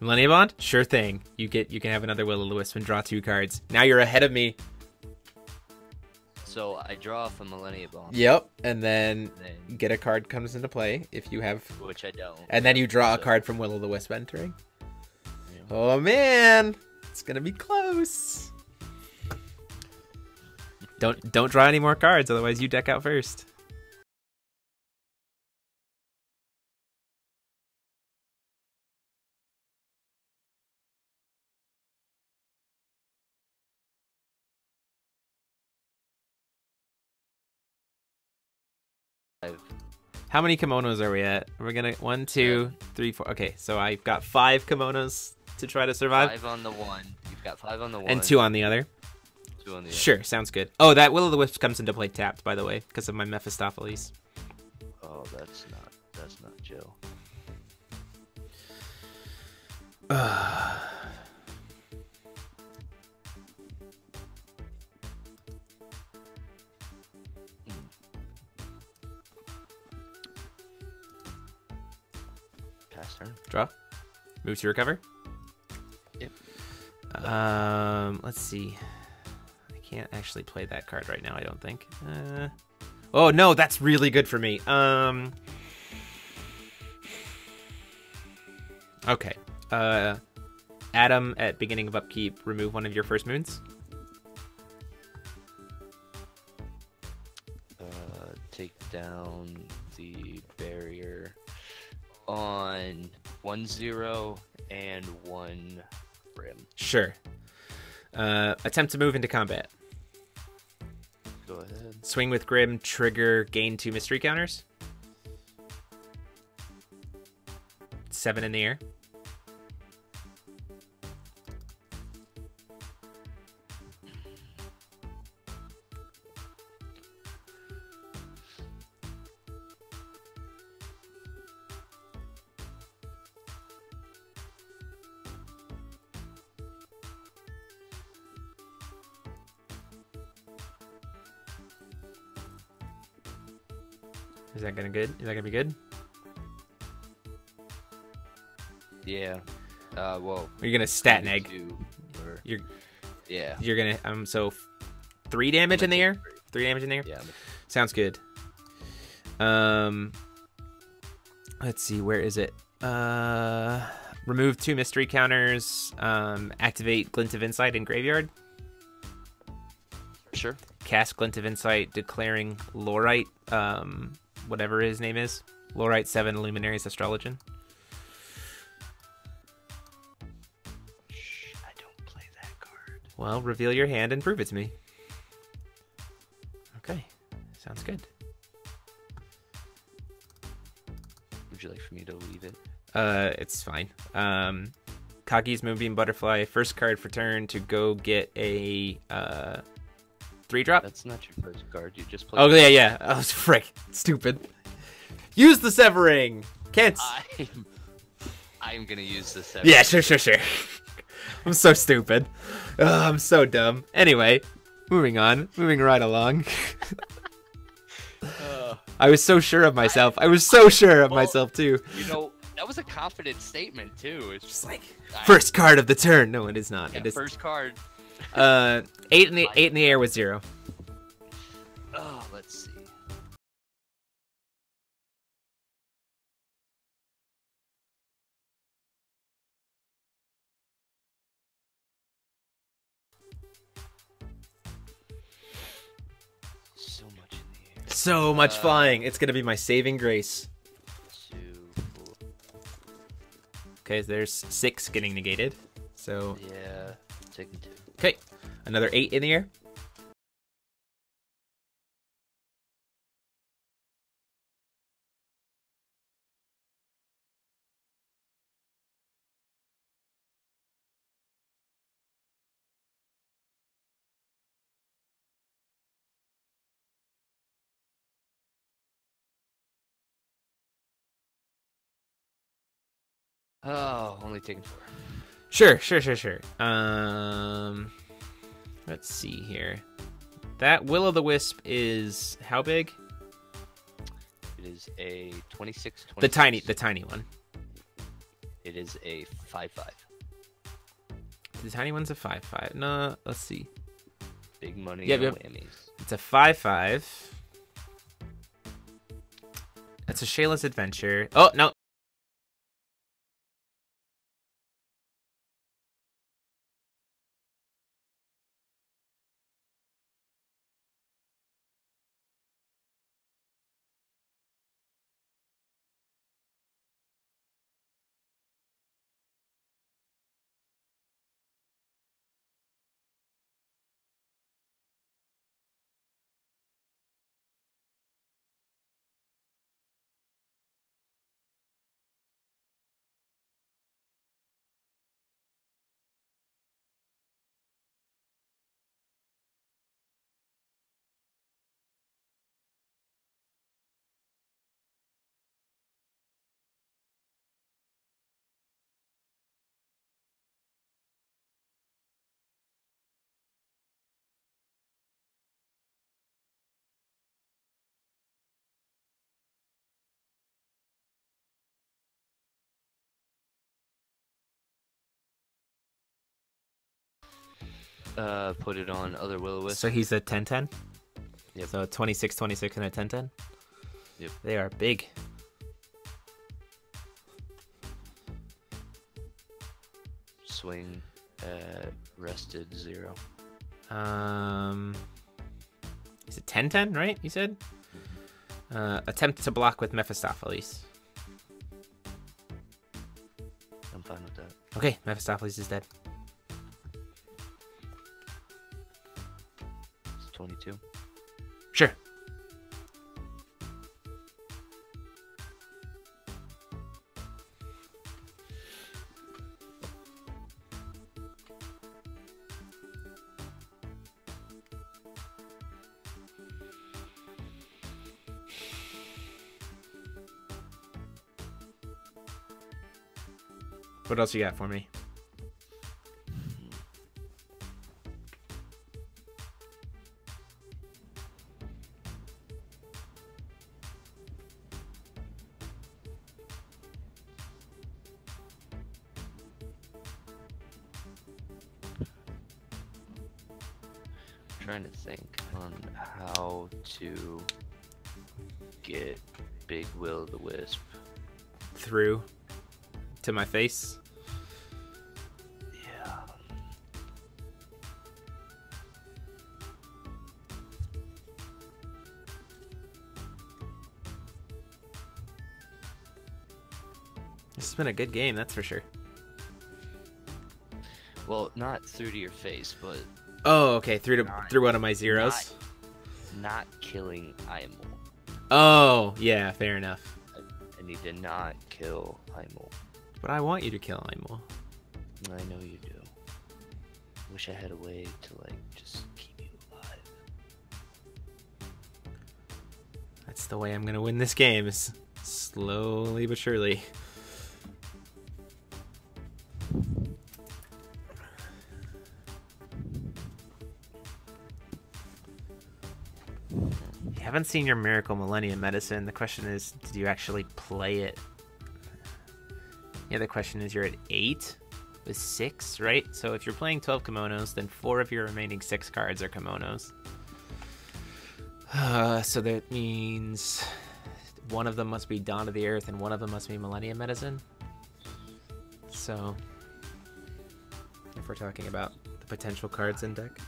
A: Millennium Bond? Sure thing. You get you can have another Will of the Wisp and draw two cards. Now you're ahead of me.
B: So I draw off a Millennia Bond.
A: Yep. And then
B: Then,
A: get a card comes into play if you have
B: which I don't.
A: and then you draw a card from Will of the Wisp entering.
B: Yeah.
A: Oh man. It's gonna be close. Don't don't draw any more cards, otherwise you deck out first. How many kimonos are we at? We're gonna one, two, three, four. Okay, so I've got five kimonos to try to survive,
B: Five on the one. You've got five on the one.
A: and two on the other.
B: Two on the other.
A: Sure, sounds good. Oh, that Will of the Wisp comes into play tapped, by the way, because of my Mephistopheles.
B: Oh, that's not. That's not Joe.
A: Move to recover.
B: Yep.
A: Um, let's see. I can't actually play that card right now. I don't think. Uh, oh no, that's really good for me. Um. Okay. Uh, Adam at beginning of upkeep, remove one of your first moons.
B: Uh, take down the barrier on one zero and one rim.
A: Sure. Uh, attempt to move into combat.
B: Go ahead.
A: Swing with Grim, trigger, gain two mystery counters. Seven in the air. Gonna good? Is that gonna be good?
B: Yeah. Uh, well.
A: Are you gonna stat
B: two, or-
A: You're
B: yeah.
A: you're gonna um so three damage in the air. Three damage in the air.
B: Yeah.
A: Sounds good. Um, let's see, where is it? Uh, remove two mystery counters. Um, activate Glint of Insight in graveyard.
B: Sure.
A: Cast Glint of Insight, declaring Lorite, um, whatever his name is. Lorite Seven Luminaries Astrologian.
B: Shh, I don't play that card.
A: Well, reveal your hand and prove it to me. Okay, sounds good.
B: Would you like for me to leave it?
A: Uh, it's fine. Um, Kaki's Moonbeam Butterfly, first card for turn to go get a uh, three drop.
B: That's not your first card. You just played.
A: Oh yeah, yeah. Oh frick, stupid. Use the Severing. Can't.
B: I'm. I'm gonna use this.
A: Yeah, sure, sure, sure. I'm so stupid. Ugh, I'm so dumb. Anyway, moving on. Moving right along.
B: Uh,
A: I was so sure of myself. I was so sure of
B: Well-
A: myself too.
B: you know, that was a confident statement too. It's
A: Just like
B: I-
A: first card of the turn. No, it is not.
B: yeah,
A: it is
B: first card.
A: Uh eight in the eight in the air with zero.
B: Oh, let's see. So much in the air.
A: So much
B: Uh,
A: flying. It's gonna be my saving grace.
B: Two, four.
A: Okay, there's six getting negated. So
B: Yeah, taking two.
A: Okay, another eight in the air.
B: Oh, only taking four.
A: Sure, sure, sure, sure. Um, let's see here. That will o' the wisp is how big?
B: It is a 26,
A: The tiny, the tiny one.
B: It is a 5 5.
A: The tiny one's a five five. No, let's see.
B: Big money, no whammies.
A: It's a five five. It's a Shayla's adventure. Oh no.
B: Uh, put it on other will wisp.
A: So he's a 10 10?
B: Yep.
A: So 26 26 and a 10 10?
B: Yep.
A: They are big.
B: Swing at rested zero.
A: Um, is it 10 10, right? You said? Uh, attempt to block with Mephistopheles.
B: I'm fine with that.
A: Okay, Mephistopheles is dead.
B: 22.
A: Sure. What else you got for me? Through to my face.
B: Yeah.
A: This has been a good game, that's for sure.
B: Well, not through to your face, but
A: Oh, okay. Through to
B: Not-
A: through one of my zeros.
B: not killing Aimul.
A: Oh, yeah, fair enough.
B: I need to not kill Aimul.
A: But I want you to kill Aimul.
B: I know you do. Wish I had a way to like just keep you alive.
A: That's the way I'm gonna win this game. Is slowly but surely. Haven't seen your Miracle Millennium Medicine. The question is, did you actually play it? Yeah, the question is, you're at eight with six, right? So if you're playing 12 kimonos, then four of your remaining six cards are kimonos. Uh, so that means one of them must be Dawn of the Earth and one of them must be Millennium Medicine. So, if we're talking about the potential cards in deck.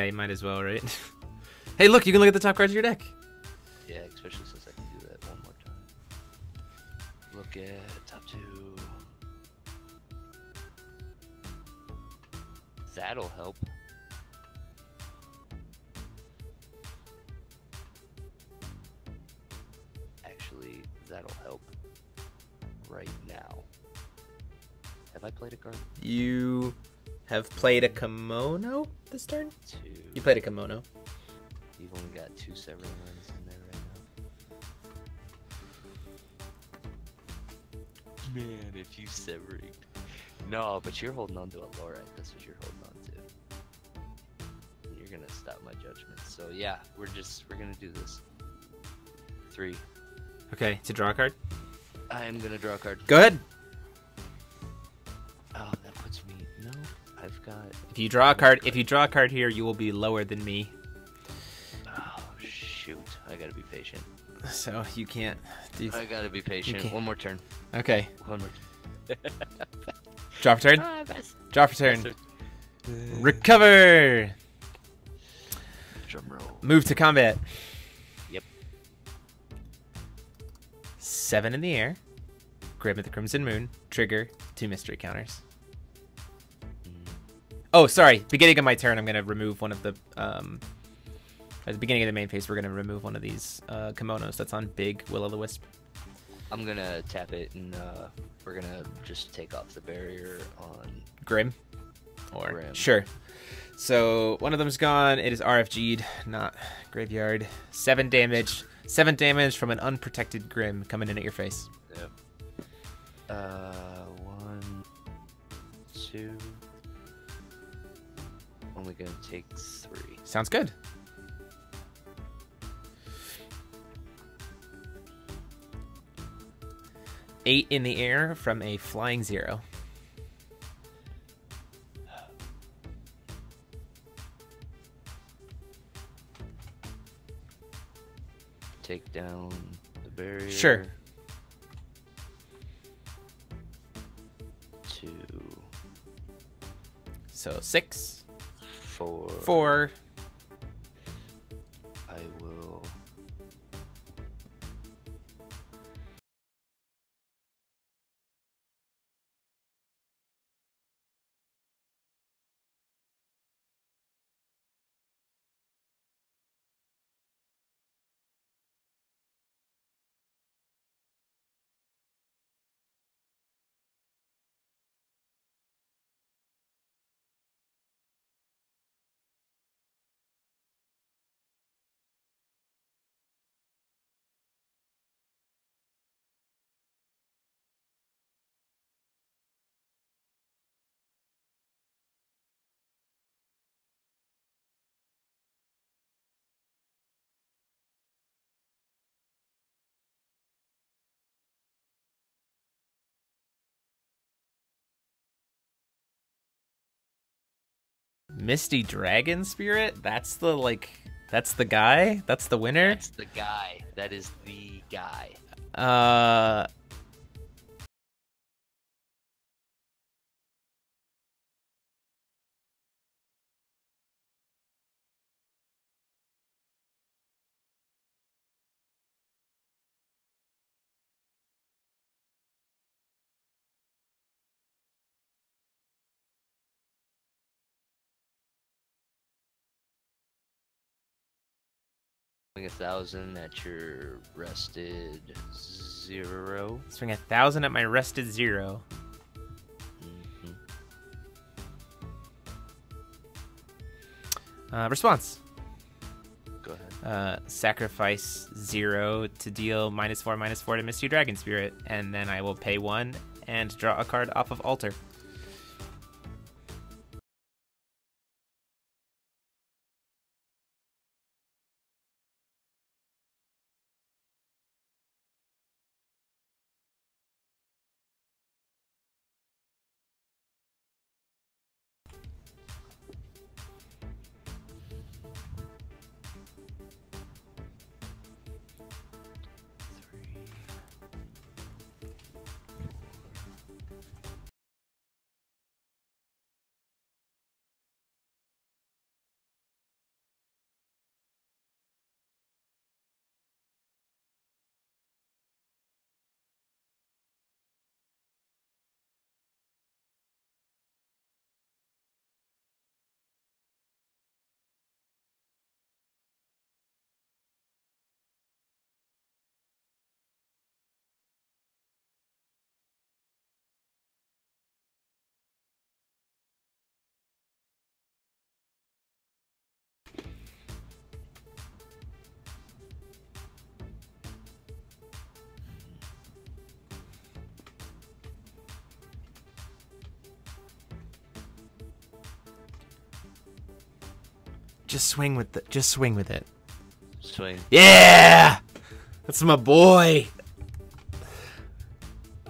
A: Yeah, you might as well, right? hey, look, you can look at the top cards of your deck.
B: Yeah, especially since I can do that one more time. Look at top two. That'll help. Actually, that'll help right now. Have I played a card?
A: You have played a kimono this turn?
B: Two.
A: You played a kimono.
B: You've only got two severing runs in there right now. Man, if you severing. No, but you're holding on to a Lorite. That's what you're holding on to. You're gonna stop my judgment. So yeah, we're just we're gonna do this. Three.
A: Okay, to draw a card.
B: I am gonna draw a card.
A: Go ahead.
B: I've got.
A: If you draw a card, if you draw a card here, you will be lower than me.
B: Oh shoot! I gotta be patient.
A: So you can't. Do...
B: I gotta be patient. One more turn.
A: Okay,
B: One more.
A: draw for turn.
B: Ah, best-
A: Draw for turn.
B: best-
A: Recover.
B: Drum roll.
A: Move to combat.
B: Yep.
A: Seven in the air. Grim at the Crimson Moon. Trigger. Two mystery counters. Oh, sorry. Beginning of my turn, I'm gonna remove one of the. Um, at the beginning of the main phase, we're gonna remove one of these uh, kimonos that's on Big Will o' the Wisp.
B: I'm gonna tap it and uh, we're gonna just take off the barrier on.
A: Grim. Or
B: Grim.
A: sure. So one of them's gone. It is RFG'd, not graveyard. Seven damage. Seven damage from an unprotected Grim coming in at your face.
B: Yep. Uh, one, two. Only gonna take three.
A: Sounds good. Eight in the air from a flying zero.
B: Take down the barrier.
A: Sure.
B: Two,
A: So six,
B: four.
A: four, Misty Dragon Spirit. That's the like. That's the guy. That's the winner.
B: That's the guy. That is the guy.
A: Uh.
B: Swing a thousand at your rested zero.
A: Swing a thousand at my rested zero.
B: Mhm.
A: Uh, response.
B: Go ahead.
A: uh, sacrifice zero to deal minus four, minus four to Misty Dragon Spirit, and then I will pay one and draw a card off of altar. Just swing with the, just swing with it.
B: Swing.
A: Yeah, that's my boy.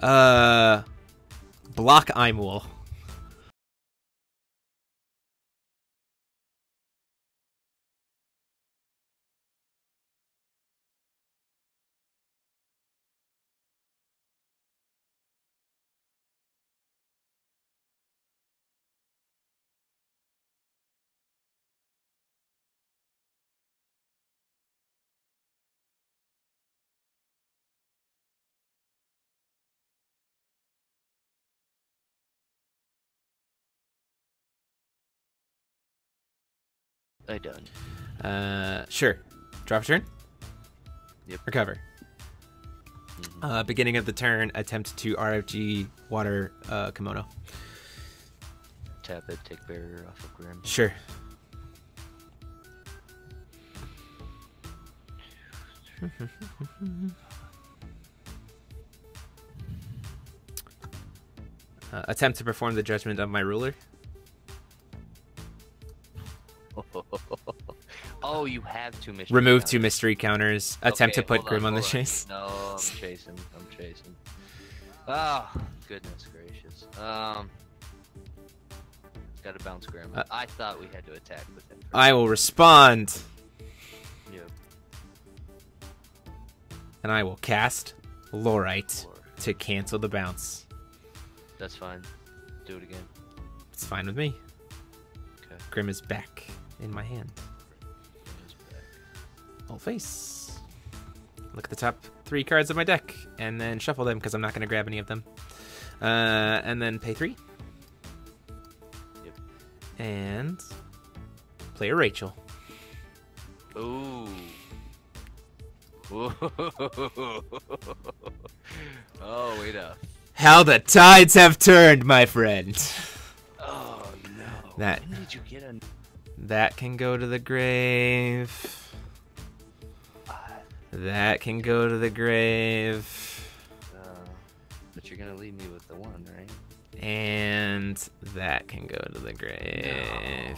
A: Uh, block Aimul.
B: I done.
A: Uh, sure. Drop a turn.
B: Yep.
A: Recover.
B: Mhm.
A: Uh, beginning of the turn, attempt to RFG water uh, kimono.
B: Tap it, take barrier off of Grim.
A: Sure. uh, attempt to perform the judgment of my ruler.
B: Oh, you have two mystery.
A: Remove
B: counters.
A: two mystery counters. Attempt
B: Okay,
A: to put Grim on, the
B: hold
A: chase.
B: No, I'm chasing. I'm chasing. Oh, goodness gracious. Um, got to bounce Grim.
A: Uh,
B: I thought we had to attack with him.
A: I will respond,
B: Yep.
A: and I will cast Lorite
B: Lord.
A: to cancel the bounce.
B: That's fine. Do it again.
A: It's fine with me.
B: Okay.
A: Grim is back in my hand.
B: Grim is back.
A: Full face. Look at the top three cards of my deck, and then shuffle them because I'm not going to grab any of them. Uh, and then pay three.
B: Yep.
A: And play a Rachel.
B: Ooh. Oh, wait up.
A: How the tides have turned, my friend.
B: Oh no.
A: That-
B: did you get a?
A: That can go to the grave. That can go to the grave.
B: Uh, but you're gonna leave me with the one, right?
A: And that can go to the grave.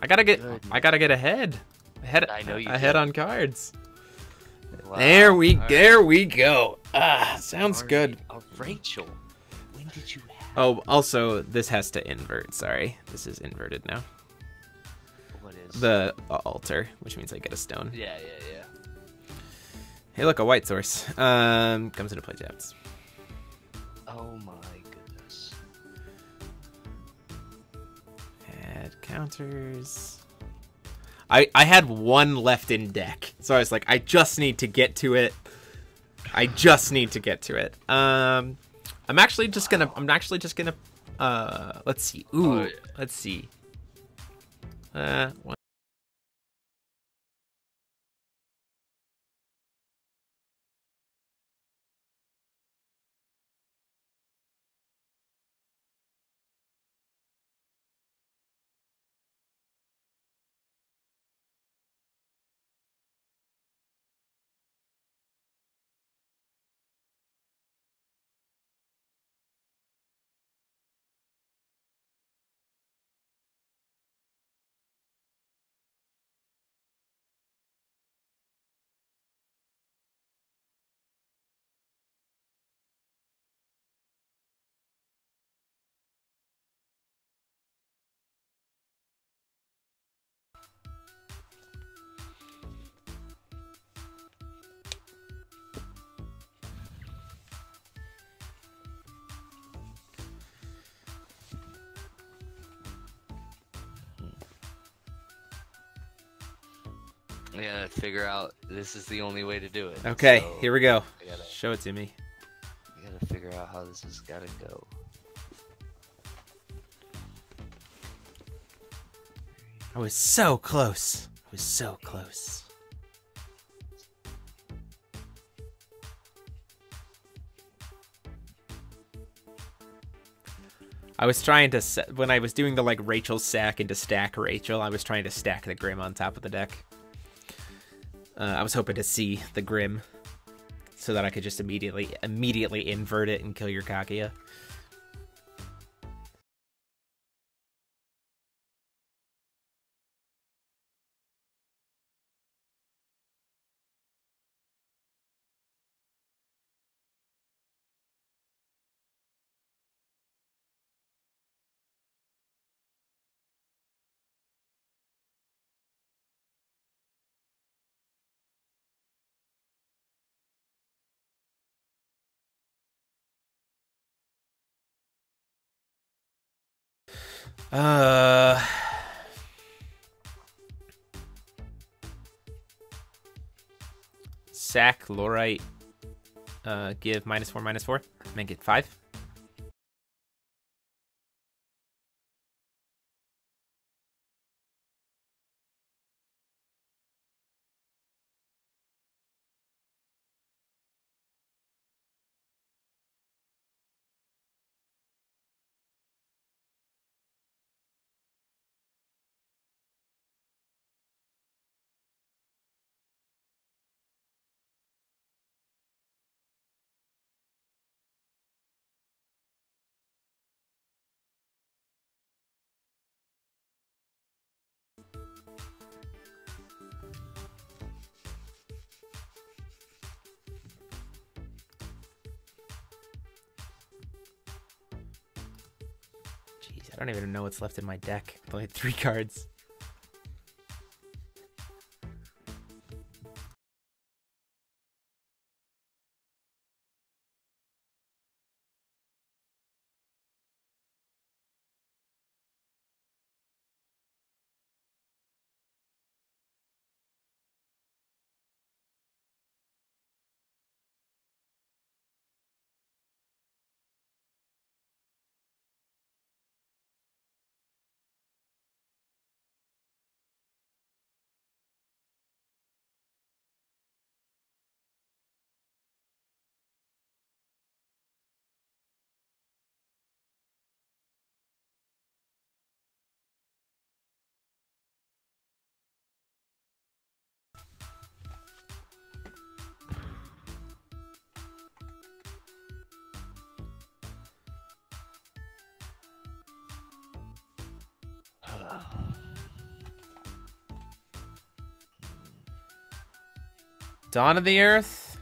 A: I gotta get
B: Goodness.
A: I gotta get ahead. Ahead
B: I know you
A: ahead on cards.
B: Wow.
A: There we
B: All right.
A: there we go. Ah, sounds good.
B: Oh, Rachel. When did you have?
A: Oh, also this has to invert. Sorry, this is inverted now.
B: What is?
A: The uh, altar, which means I get a stone.
B: Yeah, yeah, yeah.
A: Hey, look, a white source. Um, comes into play jabs.
B: Oh my goodness.
A: Add counters. I I had one left in deck, so I was like, I just need to get to it. I just need to get to it. Um, I'm actually just gonna. I'm actually just gonna. Uh, let's see. Ooh,
B: Oh,
A: let's see. Uh, one.
B: I gotta figure out. This is the only way to do it.
A: Okay,
B: so
A: here we go.
B: Gotta,
A: Show it to me.
B: I gotta figure out how this has gotta go.
A: I was so close. I was so close. I was trying to when I was doing the like Rachel sack and to stack Rachel. I was trying to stack the Grim on top of the deck. Uh, I was hoping to see the Grim, so that I could just immediately immediately invert it and kill your Kaguya. Uh. Sack, Lorite, uh, give minus four, minus four. Make it five. Don't even know what's left in my deck. Only three cards. Dawn of the Earth.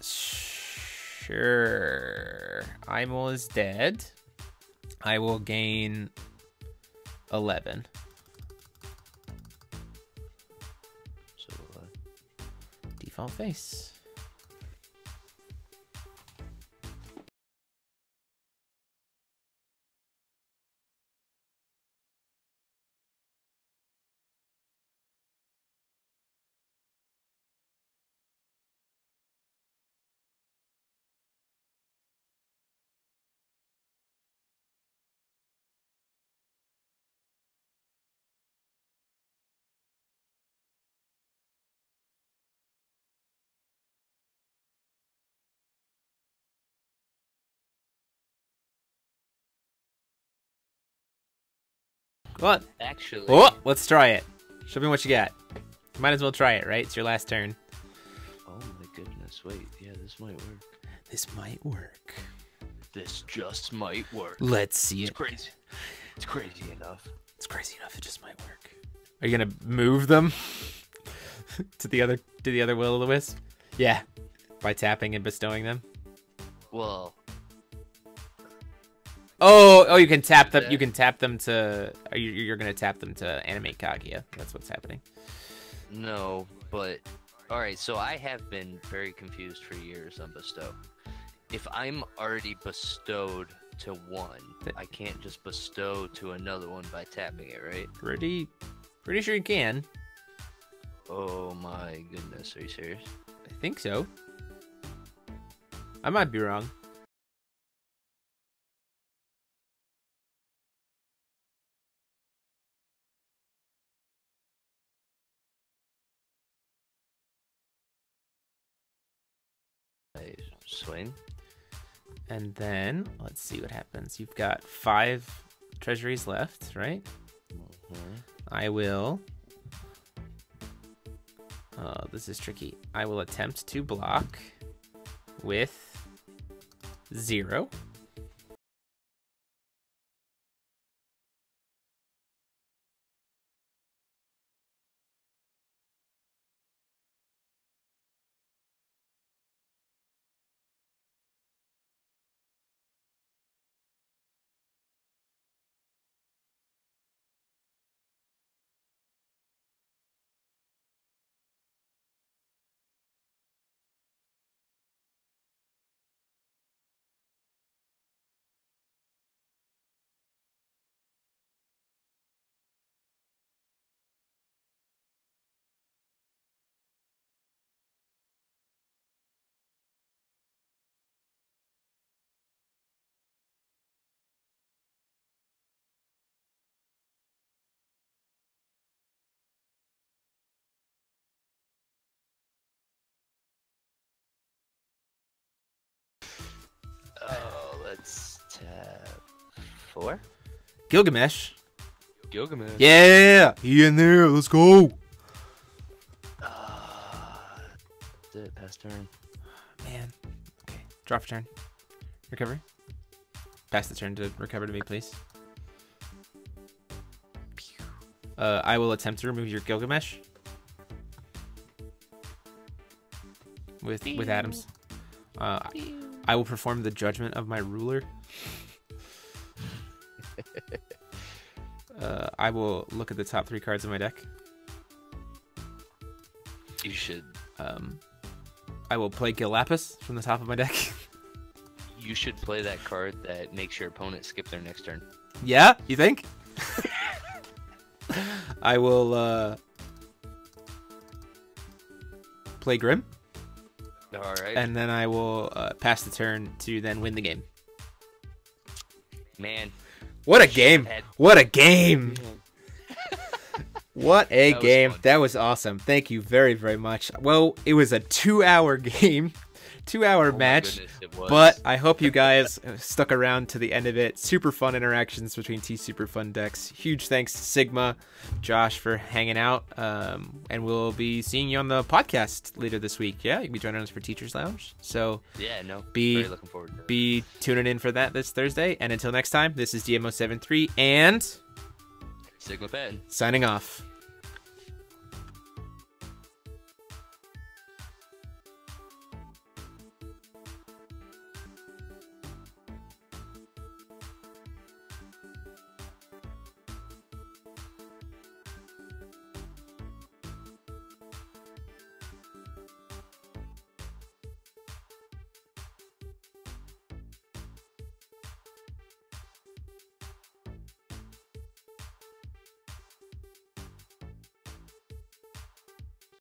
A: Sure. Aimul is dead. I will gain 11.
B: So uh,
A: Default face. On.
B: actually,
A: Oh, let's try it. Show me what you got. Might as well try it, right? It's your last turn.
B: oh my goodness, wait, yeah, this might work.
A: This might work.
B: This just might work.
A: Let's see
B: It's
A: it.
B: crazy. It's crazy enough.
A: It's crazy enough. It just might work. Are you gonna move them to the other to the other will o' the wisp? Yeah, by tapping and bestowing them.
B: Well,
A: Oh, oh, you can tap them.
B: Yeah.
A: You can tap them to. Are you, you're gonna tap them to animate Kaguya. That's what's happening.
B: no, but all right. So I have been very confused for years on bestow. If I'm already bestowed to one. I can't just bestow to another one by tapping it, right?
A: Pretty, pretty sure you can.
B: Oh my goodness, are you serious?
A: I think so. I might be wrong. And then let's see what happens. You've got five treasuries left, right?
B: Mhm.
A: I will. Oh, this is tricky. I will attempt to block with zero.
B: Four.
A: Gilgamesh.
B: Gilgamesh.
A: Yeah, he in there. Let's go.
B: Ah, that's it. Pass turn.
A: Man. Okay. Drop a turn. Recovery. Pass the turn to recover to me, please. Uh, I will attempt to remove your Gilgamesh. With with Adams. Uh, I will perform the judgment of my ruler. Uh, I will look at the top three cards of my deck.
B: You should.
A: Um, I will play Gil Lapis from the top of my deck.
B: You should play that card that makes your opponent skip their next turn.
A: yeah, you think? I will uh, play Grim,
B: All right.
A: and then I will uh, pass the turn to then win the game.
B: Man.
A: What a game! What a game! What a
B: That
A: game. That was awesome. Thank you very, very much. Well, it was a two hour game, two hour
B: Oh
A: match.
B: It was.
A: But I hope you guys stuck around to the end of it. Super fun interactions between two super fun decks. Huge thanks to Sigma, Josh for hanging out. Um, and we'll be seeing you on the podcast later this week. Yeah, you can be joining us for Teachers Lounge. So
B: yeah, no.
A: be-
B: very looking forward to it.
A: be tuning in for that this Thursday. And until next time, this is DM073 and
B: Sigma Patton.
A: signing off.